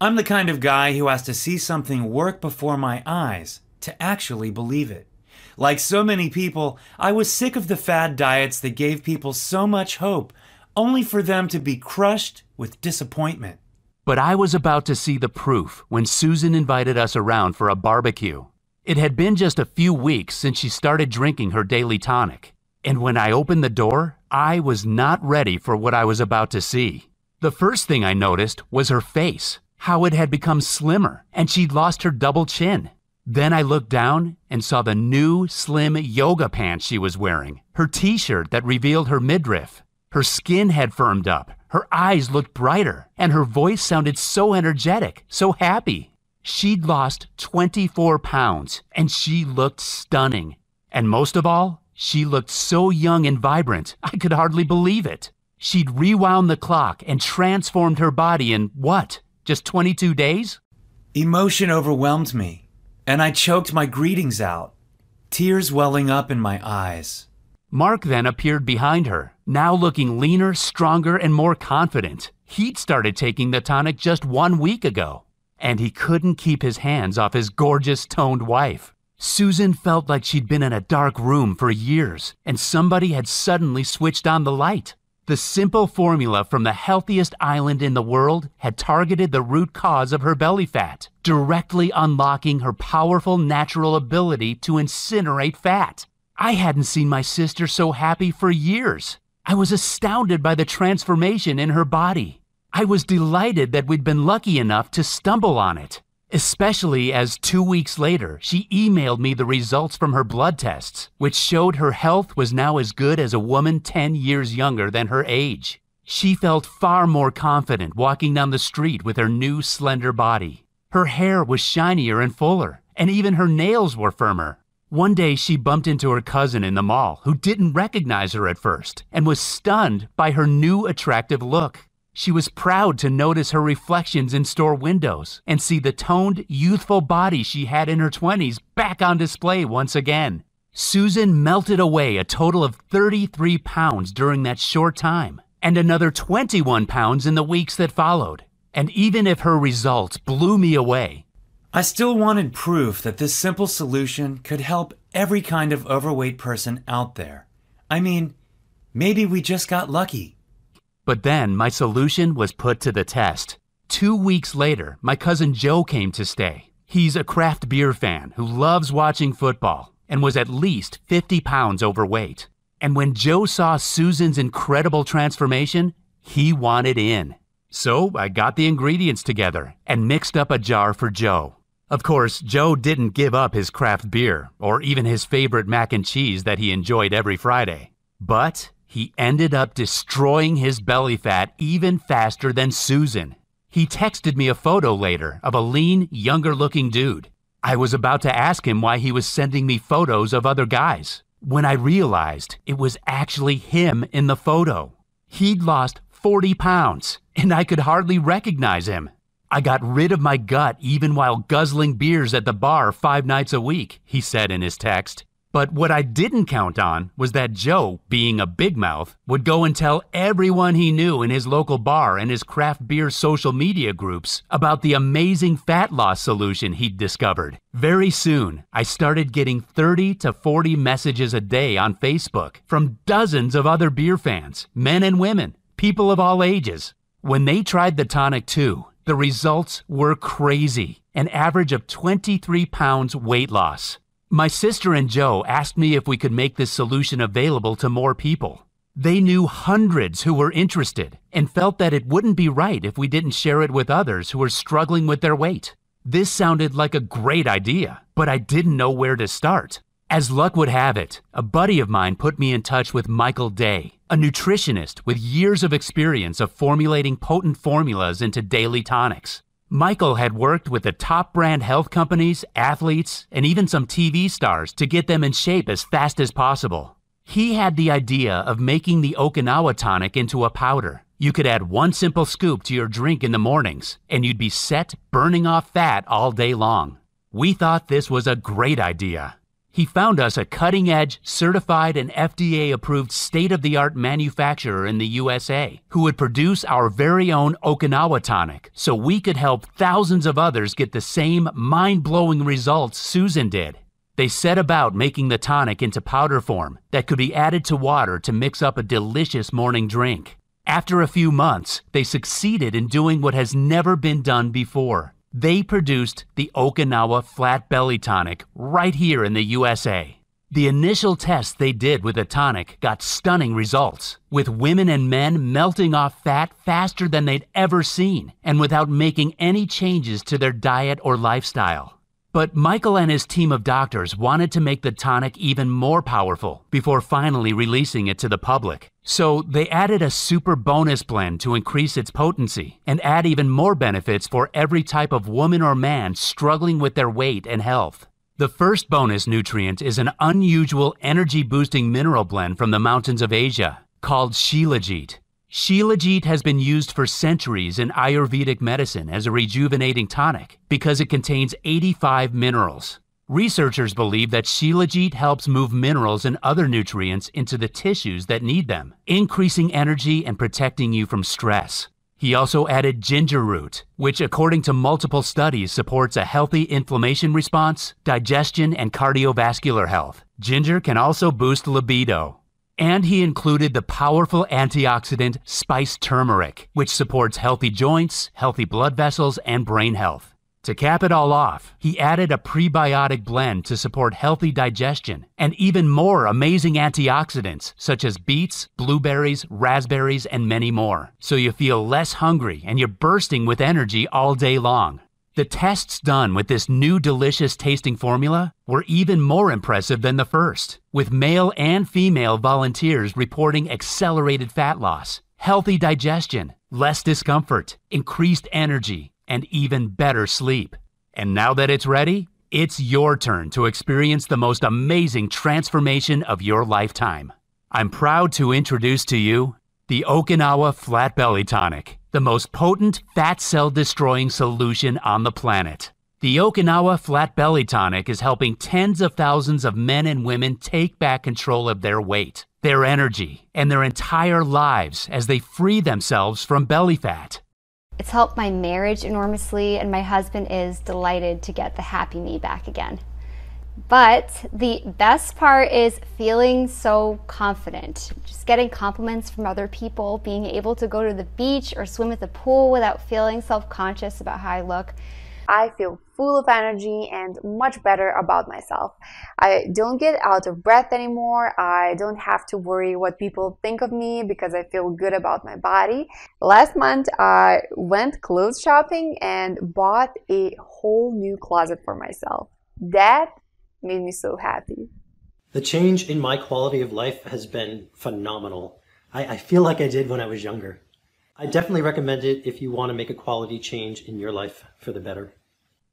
I'm the kind of guy who has to see something work before my eyes to actually believe it. Like so many people, I was sick of the fad diets that gave people so much hope, only for them to be crushed with disappointment. But I was about to see the proof when Susan invited us around for a barbecue. It had been just a few weeks since she started drinking her daily tonic. And when I opened the door, I was not ready for what I was about to see. The first thing I noticed was her face, how it had become slimmer, and she'd lost her double chin. Then I looked down and saw the new slim yoga pants she was wearing, her t shirt that revealed her midriff. Her skin had firmed up, her eyes looked brighter, and her voice sounded so energetic, so happy. She'd lost 24 pounds, and she looked stunning. And most of all, she looked so young and vibrant, I could hardly believe it. She'd rewound the clock and transformed her body in what? Just 22 days? Emotion overwhelmed me, and I choked my greetings out, tears welling up in my eyes. Mark then appeared behind her, now looking leaner, stronger, and more confident. He'd started taking the tonic just one week ago, and he couldn't keep his hands off his gorgeous, toned wife. Susan felt like she'd been in a dark room for years, and somebody had suddenly switched on the light. The simple formula from the healthiest island in the world had targeted the root cause of her belly fat, directly unlocking her powerful natural ability to incinerate fat. I hadn't seen my sister so happy for years. I was astounded by the transformation in her body. I was delighted that we'd been lucky enough to stumble on it, especially as two weeks later she emailed me the results from her blood tests, which showed her health was now as good as a woman 10 years younger than her age. She felt far more confident walking down the street with her new slender body. Her hair was shinier and fuller, and even her nails were firmer. One day she bumped into her cousin in the mall who didn't recognize her at first and was stunned by her new attractive look. She was proud to notice her reflections in store windows and see the toned, youthful body she had in her 20s back on display once again. Susan melted away a total of 33 pounds during that short time and another 21 pounds in the weeks that followed. And even if her results blew me away, I still wanted proof that this simple solution could help every kind of overweight person out there. I mean, maybe we just got lucky. But then my solution was put to the test. Two weeks later, my cousin Joe came to stay. He's a craft beer fan who loves watching football and was at least 50 pounds overweight. And when Joe saw Susan's incredible transformation, he wanted in. So I got the ingredients together and mixed up a jar for Joe. Of course, Joe didn't give up his craft beer or even his favorite mac and cheese that he enjoyed every Friday. But he ended up destroying his belly fat even faster than Susan. He texted me a photo later of a lean, younger looking dude. I was about to ask him why he was sending me photos of other guys when I realized it was actually him in the photo. He'd lost 40 pounds, and I could hardly recognize him. I got rid of my gut even while guzzling beers at the bar five nights a week, he said in his text. But what I didn't count on was that Joe, being a big mouth, would go and tell everyone he knew in his local bar and his craft beer social media groups about the amazing fat loss solution he'd discovered. Very soon, I started getting 30 to 40 messages a day on Facebook from dozens of other beer fans, men and women, people of all ages. When they tried the tonic too, the results were crazy an average of 23 pounds weight loss. My sister and Joe asked me if we could make this solution available to more people. They knew hundreds who were interested and felt that it wouldn't be right if we didn't share it with others who were struggling with their weight. This sounded like a great idea, but I didn't know where to start. As luck would have it, a buddy of mine put me in touch with Michael Day, a nutritionist with years of experience of formulating potent formulas into daily tonics. Michael had worked with the top brand health companies, athletes, and even some TV stars to get them in shape as fast as possible. He had the idea of making the Okinawa tonic into a powder. You could add one simple scoop to your drink in the mornings, and you'd be set burning off fat all day long. We thought this was a great idea. He found us a cutting edge, certified, and FDA approved state of the art manufacturer in the USA who would produce our very own Okinawa tonic so we could help thousands of others get the same mind blowing results Susan did. They set about making the tonic into powder form that could be added to water to mix up a delicious morning drink. After a few months, they succeeded in doing what has never been done before they produced the Okinawa Flat Belly Tonic right here in the USA. The initial tests they did with the tonic got stunning results, with women and men melting off fat faster than they'd ever seen and without making any changes to their diet or lifestyle. But Michael and his team of doctors wanted to make the tonic even more powerful before finally releasing it to the public. So they added a super bonus blend to increase its potency and add even more benefits for every type of woman or man struggling with their weight and health. The first bonus nutrient is an unusual energy boosting mineral blend from the mountains of Asia called Shilajit. Shilajit has been used for centuries in Ayurvedic medicine as a rejuvenating tonic because it contains 85 minerals. Researchers believe that Shilajit helps move minerals and other nutrients into the tissues that need them, increasing energy and protecting you from stress. He also added ginger root, which, according to multiple studies, supports a healthy inflammation response, digestion, and cardiovascular health. Ginger can also boost libido, and he included the powerful antioxidant spiced turmeric, which supports healthy joints, healthy blood vessels, and brain health. To cap it all off, he added a prebiotic blend to support healthy digestion and even more amazing antioxidants such as beets, blueberries, raspberries, and many more. So you feel less hungry and you're bursting with energy all day long. The tests done with this new delicious tasting formula were even more impressive than the first, with male and female volunteers reporting accelerated fat loss, healthy digestion, less discomfort, increased energy, and even better sleep. And now that it's ready, it's your turn to experience the most amazing transformation of your lifetime. I'm proud to introduce to you the Okinawa Flat Belly Tonic the most potent fat cell destroying solution on the planet. The Okinawa Flat Belly Tonic is helping tens of thousands of men and women take back control of their weight, their energy, and their entire lives as they free themselves from belly fat. It's helped my marriage enormously, and my husband is delighted to get the happy me back again. But the best part is feeling so confident. Just getting compliments from other people, being able to go to the beach or swim at the pool without feeling self conscious about how I look. I feel full of energy and much better about myself. I don't get out of breath anymore. I don't have to worry what people think of me because I feel good about my body. Last month, I went clothes shopping and bought a whole new closet for myself. That made me so happy. The change in my quality of life has been phenomenal. I, I feel like I did when I was younger. I definitely recommend it if you want to make a quality change in your life for the better.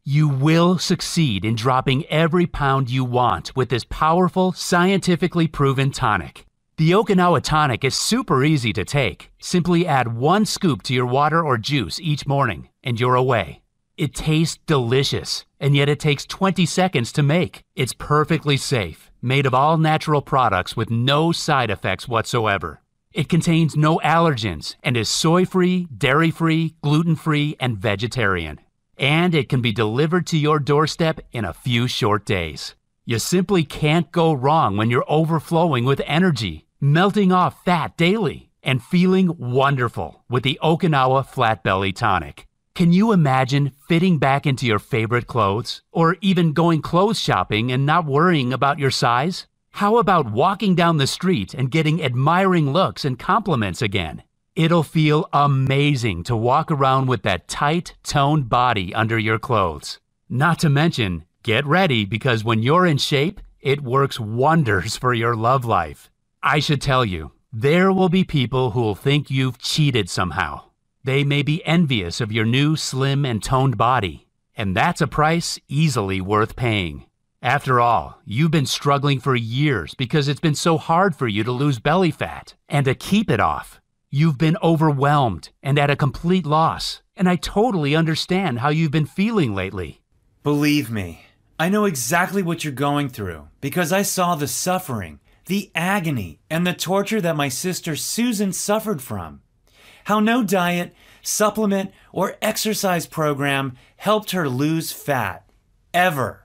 You will succeed in dropping every pound you want with this powerful, scientifically proven tonic. The Okinawa tonic is super easy to take. Simply add one scoop to your water or juice each morning, and you're away. It tastes delicious, and yet it takes 20 seconds to make. It's perfectly safe, made of all natural products with no side effects whatsoever. It contains no allergens and is soy free, dairy free, gluten free, and vegetarian. And it can be delivered to your doorstep in a few short days. You simply can't go wrong when you're overflowing with energy, melting off fat daily, and feeling wonderful with the Okinawa Flat Belly Tonic. Can you imagine fitting back into your favorite clothes? Or even going clothes shopping and not worrying about your size? How about walking down the street and getting admiring looks and compliments again? It'll feel amazing to walk around with that tight, toned body under your clothes. Not to mention, get ready because when you're in shape, it works wonders for your love life. I should tell you, there will be people who'll think you've cheated somehow. They may be envious of your new slim and toned body, and that's a price easily worth paying. After all, you've been struggling for years because it's been so hard for you to lose belly fat and to keep it off. You've been overwhelmed and at a complete loss, and I totally understand how you've been feeling lately. Believe me, I know exactly what you're going through because I saw the suffering, the agony, and the torture that my sister Susan suffered from how no diet, supplement, or exercise program helped her lose fat. Ever.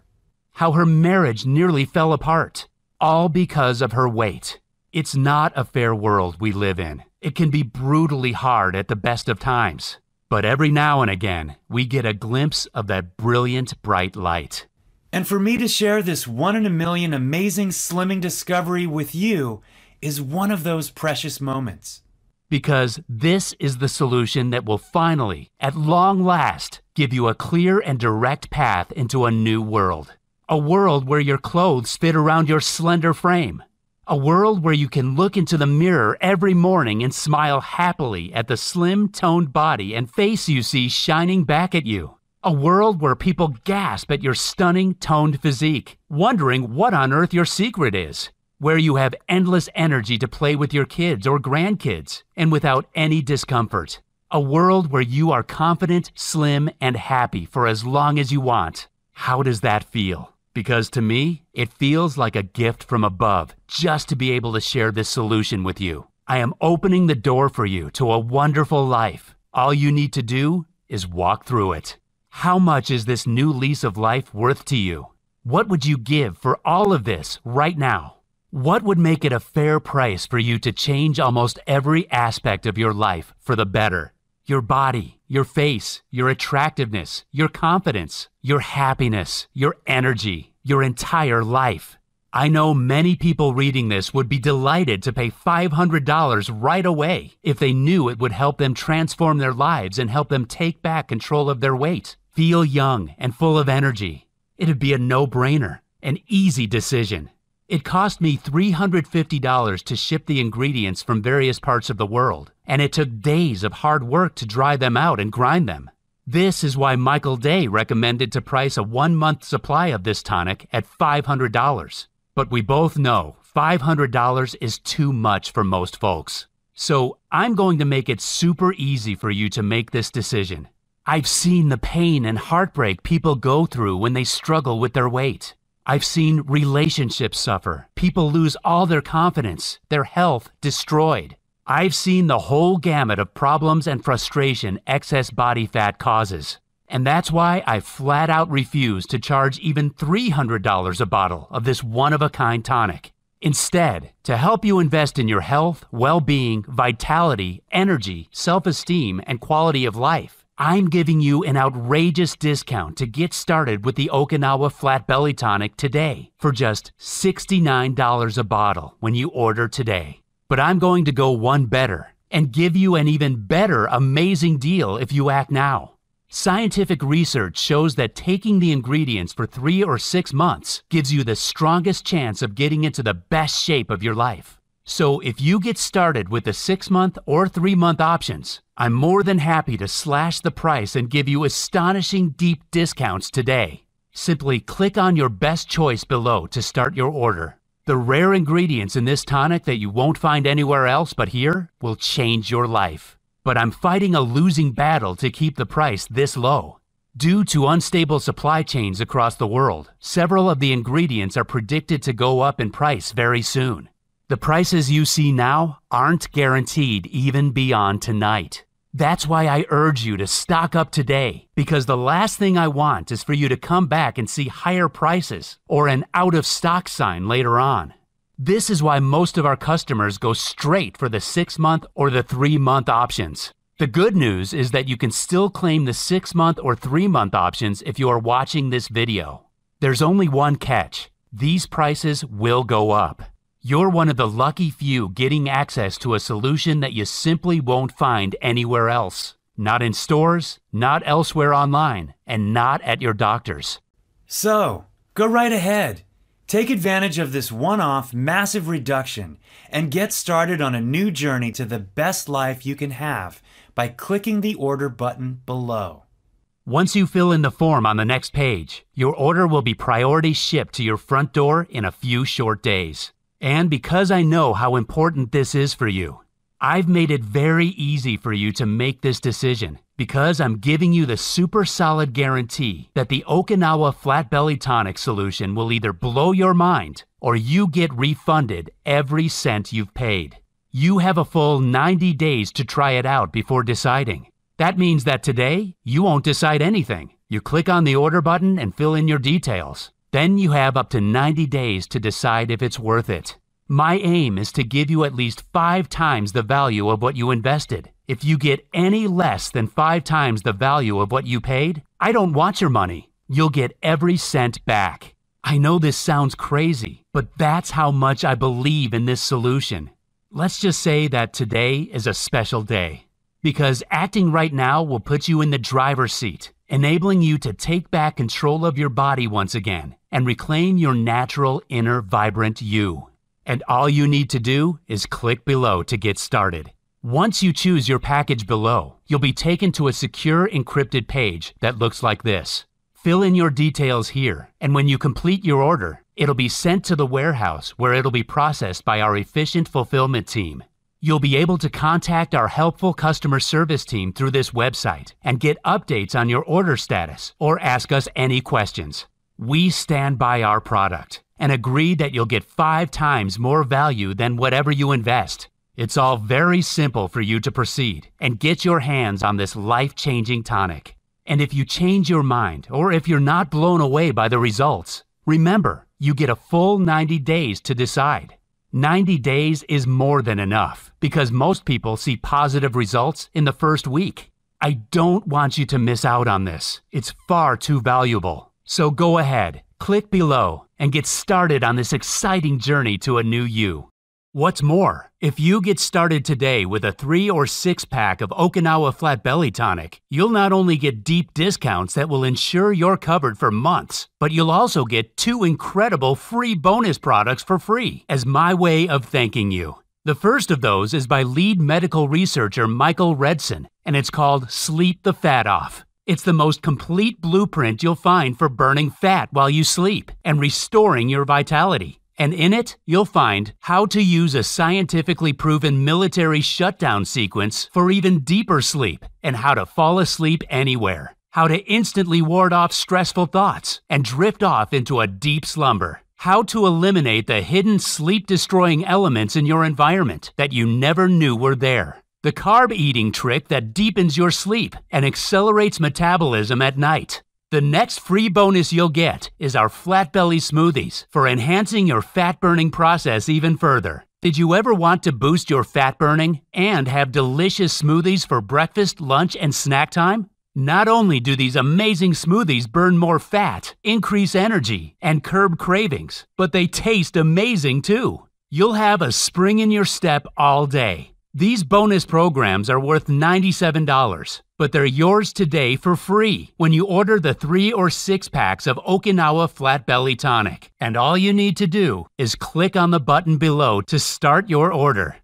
How her marriage nearly fell apart, all because of her weight. It's not a fair world we live in. It can be brutally hard at the best of times. But every now and again, we get a glimpse of that brilliant, bright light. And for me to share this one in a million amazing slimming discovery with you is one of those precious moments. Because this is the solution that will finally, at long last, give you a clear and direct path into a new world. A world where your clothes fit around your slender frame. A world where you can look into the mirror every morning and smile happily at the slim, toned body and face you see shining back at you. A world where people gasp at your stunning, toned physique, wondering what on earth your secret is. Where you have endless energy to play with your kids or grandkids and without any discomfort. A world where you are confident, slim, and happy for as long as you want. How does that feel? Because to me, it feels like a gift from above just to be able to share this solution with you. I am opening the door for you to a wonderful life. All you need to do is walk through it. How much is this new lease of life worth to you? What would you give for all of this right now? What would make it a fair price for you to change almost every aspect of your life for the better? Your body, your face, your attractiveness, your confidence, your happiness, your energy, your entire life. I know many people reading this would be delighted to pay $500 right away if they knew it would help them transform their lives and help them take back control of their weight, feel young and full of energy. It'd be a no brainer, an easy decision. It cost me $350 to ship the ingredients from various parts of the world, and it took days of hard work to dry them out and grind them. This is why Michael Day recommended to price a one month supply of this tonic at $500. But we both know $500 is too much for most folks. So I'm going to make it super easy for you to make this decision. I've seen the pain and heartbreak people go through when they struggle with their weight. I've seen relationships suffer, people lose all their confidence, their health destroyed. I've seen the whole gamut of problems and frustration excess body fat causes. And that's why I flat out refuse to charge even $300 a bottle of this one of a kind tonic. Instead, to help you invest in your health, well being, vitality, energy, self esteem, and quality of life, I'm giving you an outrageous discount to get started with the Okinawa Flat Belly Tonic today for just $69 a bottle when you order today. But I'm going to go one better and give you an even better amazing deal if you act now. Scientific research shows that taking the ingredients for three or six months gives you the strongest chance of getting into the best shape of your life. So if you get started with the six month or three month options, I'm more than happy to slash the price and give you astonishing deep discounts today. Simply click on your best choice below to start your order. The rare ingredients in this tonic that you won't find anywhere else but here will change your life. But I'm fighting a losing battle to keep the price this low. Due to unstable supply chains across the world, several of the ingredients are predicted to go up in price very soon. The prices you see now aren't guaranteed even beyond tonight. That's why I urge you to stock up today, because the last thing I want is for you to come back and see higher prices or an out of stock sign later on. This is why most of our customers go straight for the six month or the three month options. The good news is that you can still claim the six month or three month options if you are watching this video. There's only one catch these prices will go up. You're one of the lucky few getting access to a solution that you simply won't find anywhere else. Not in stores, not elsewhere online, and not at your doctor's. So, go right ahead. Take advantage of this one off massive reduction and get started on a new journey to the best life you can have by clicking the order button below. Once you fill in the form on the next page, your order will be priority shipped to your front door in a few short days. And because I know how important this is for you, I've made it very easy for you to make this decision because I'm giving you the super solid guarantee that the Okinawa Flat Belly Tonic solution will either blow your mind or you get refunded every cent you've paid. You have a full 90 days to try it out before deciding. That means that today you won't decide anything. You click on the order button and fill in your details. Then you have up to 90 days to decide if it's worth it. My aim is to give you at least five times the value of what you invested. If you get any less than five times the value of what you paid, I don't want your money. You'll get every cent back. I know this sounds crazy, but that's how much I believe in this solution. Let's just say that today is a special day. Because acting right now will put you in the driver's seat, enabling you to take back control of your body once again and reclaim your natural inner vibrant you. And all you need to do is click below to get started. Once you choose your package below, you'll be taken to a secure encrypted page that looks like this. Fill in your details here, and when you complete your order, it'll be sent to the warehouse where it'll be processed by our efficient fulfillment team. You'll be able to contact our helpful customer service team through this website and get updates on your order status or ask us any questions. We stand by our product and agree that you'll get five times more value than whatever you invest. It's all very simple for you to proceed and get your hands on this life changing tonic. And if you change your mind or if you're not blown away by the results, remember, you get a full 90 days to decide. 90 days is more than enough because most people see positive results in the first week. I don't want you to miss out on this. It's far too valuable. So go ahead, click below, and get started on this exciting journey to a new you. What's more, if you get started today with a three or six pack of Okinawa Flat Belly Tonic, you'll not only get deep discounts that will ensure you're covered for months, but you'll also get two incredible free bonus products for free as my way of thanking you. The first of those is by lead medical researcher Michael Redson, and it's called Sleep the Fat Off. It's the most complete blueprint you'll find for burning fat while you sleep and restoring your vitality. And in it, you'll find how to use a scientifically proven military shutdown sequence for even deeper sleep, and how to fall asleep anywhere, how to instantly ward off stressful thoughts and drift off into a deep slumber, how to eliminate the hidden sleep destroying elements in your environment that you never knew were there. The carb eating trick that deepens your sleep and accelerates metabolism at night. The next free bonus you'll get is our flat belly smoothies for enhancing your fat burning process even further. Did you ever want to boost your fat burning and have delicious smoothies for breakfast, lunch, and snack time? Not only do these amazing smoothies burn more fat, increase energy, and curb cravings, but they taste amazing too. You'll have a spring in your step all day. These bonus programs are worth $97, but they're yours today for free when you order the three or six packs of Okinawa Flat Belly Tonic. And all you need to do is click on the button below to start your order.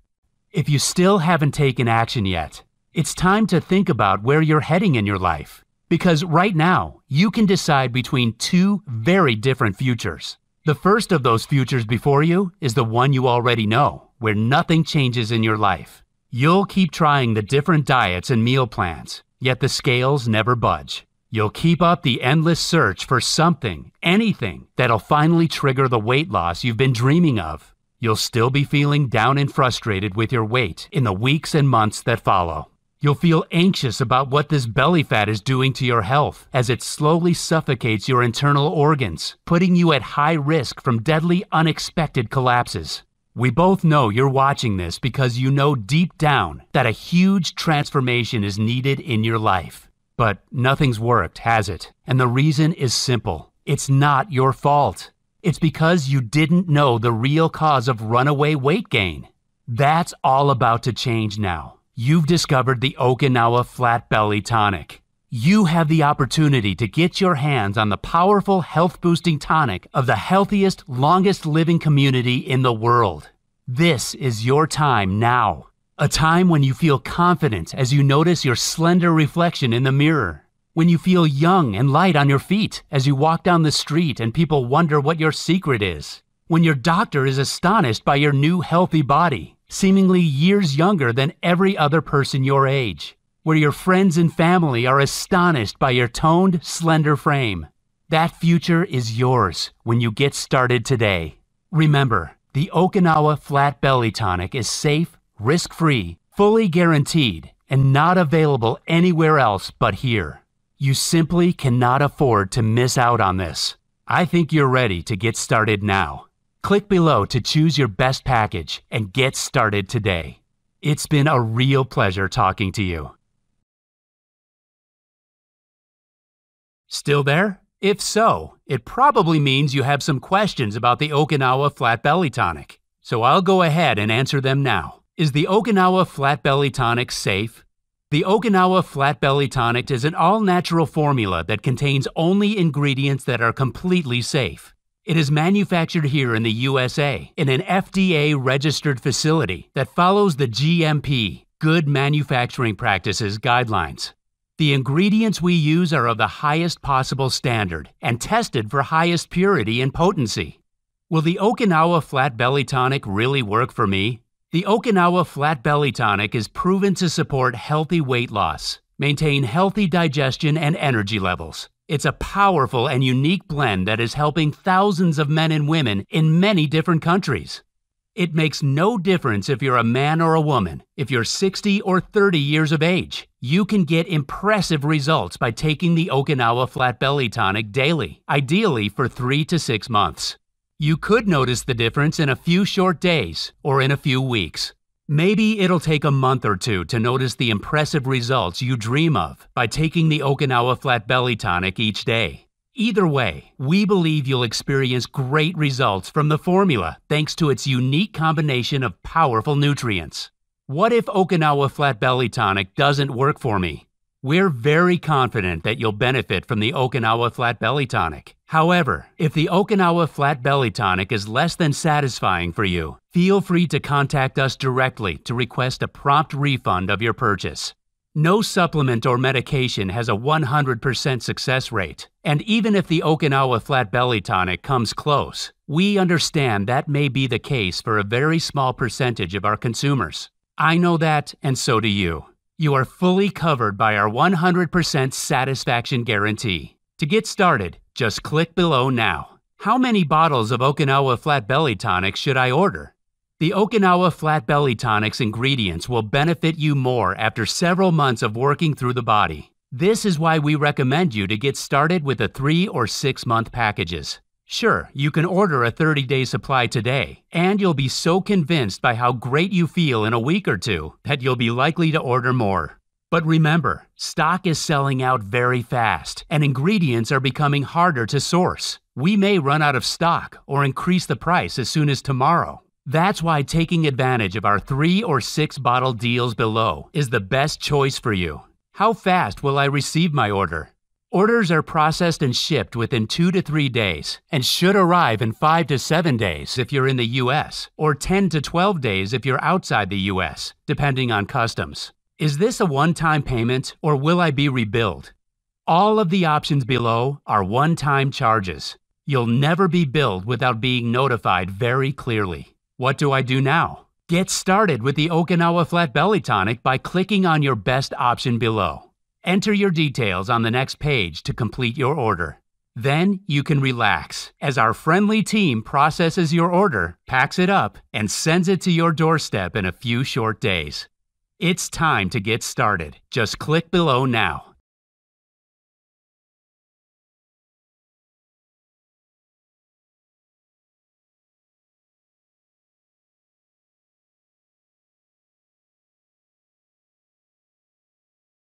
If you still haven't taken action yet, it's time to think about where you're heading in your life. Because right now, you can decide between two very different futures. The first of those futures before you is the one you already know where nothing changes in your life. You'll keep trying the different diets and meal plans, yet the scales never budge. You'll keep up the endless search for something, anything, that'll finally trigger the weight loss you've been dreaming of. You'll still be feeling down and frustrated with your weight in the weeks and months that follow. You'll feel anxious about what this belly fat is doing to your health as it slowly suffocates your internal organs, putting you at high risk from deadly unexpected collapses. We both know you're watching this because you know deep down that a huge transformation is needed in your life. But nothing's worked, has it? And the reason is simple it's not your fault. It's because you didn't know the real cause of runaway weight gain. That's all about to change now. You've discovered the Okinawa Flat Belly Tonic. You have the opportunity to get your hands on the powerful health boosting tonic of the healthiest, longest living community in the world. This is your time now. A time when you feel confident as you notice your slender reflection in the mirror. When you feel young and light on your feet as you walk down the street and people wonder what your secret is. When your doctor is astonished by your new healthy body, seemingly years younger than every other person your age where your friends and family are astonished by your toned, slender frame. That future is yours when you get started today. Remember, the Okinawa Flat Belly Tonic is safe, risk free, fully guaranteed, and not available anywhere else but here. You simply cannot afford to miss out on this. I think you're ready to get started now. Click below to choose your best package and get started today. It's been a real pleasure talking to you. Still there? If so, it probably means you have some questions about the Okinawa Flat Belly Tonic. so I'll go ahead and answer them now. Is the Okinawa Flat Belly Tonic safe? The Okinawa Flat Belly Tonic is an all natural formula that contains only ingredients that are completely safe. It is manufactured here in the USA in an FDA registered facility that follows the GMP, Good Manufacturing Practices guidelines. The ingredients we use are of the highest possible standard and tested for highest purity and potency. Will the Okinawa Flat Belly Tonic really work for me? The Okinawa Flat Belly Tonic is proven to support healthy weight loss, maintain healthy digestion and energy levels. It's a powerful and unique blend that is helping thousands of men and women in many different countries. It makes no difference if you're a man or a woman, if you're 60 or 30 years of age. You can get impressive results by taking the Okinawa Flat Belly Tonic daily, ideally for three to six months. You could notice the difference in a few short days or in a few weeks. Maybe it'll take a month or two to notice the impressive results you dream of by taking the Okinawa Flat Belly Tonic each day. Either way, we believe you'll experience great results from the formula thanks to its unique combination of powerful nutrients. What if Okinawa Flat Belly Tonic doesn't work for me? We're very confident that you'll benefit from the Okinawa Flat Belly Tonic. However, if the Okinawa Flat Belly Tonic is less than satisfying for you, feel free to contact us directly to request a prompt refund of your purchase. No supplement or medication has a 100% success rate, and even if the Okinawa Flat Belly Tonic comes close, we understand that may be the case for a very small percentage of our consumers. I know that, and so do you. You are fully covered by our 100% satisfaction guarantee. To get started, just click below now. How many bottles of Okinawa Flat Belly Tonic should I order? The Okinawa Flat Belly Tonic's ingredients will benefit you more after several months of working through the body. This is why we recommend you to get started with the three or six month packages. Sure, you can order a 30 day supply today, and you'll be so convinced by how great you feel in a week or two that you'll be likely to order more. But remember, stock is selling out very fast, and ingredients are becoming harder to source. We may run out of stock or increase the price as soon as tomorrow. That's why taking advantage of our three or six bottle deals below is the best choice for you. How fast will I receive my order? Orders are processed and shipped within two to three days and should arrive in five to seven days if you're in the US, or 10 to 12 days if you're outside the US, depending on customs. Is this a one time payment or will I be rebilled? All of the options below are one time charges. You'll never be billed without being notified very clearly. What do I do now? Get started with the Okinawa Flat Belly Tonic by clicking on your best option below. Enter your details on the next page to complete your order. Then you can relax as our friendly team processes your order, packs it up, and sends it to your doorstep in a few short days. It's time to get started. Just click below now.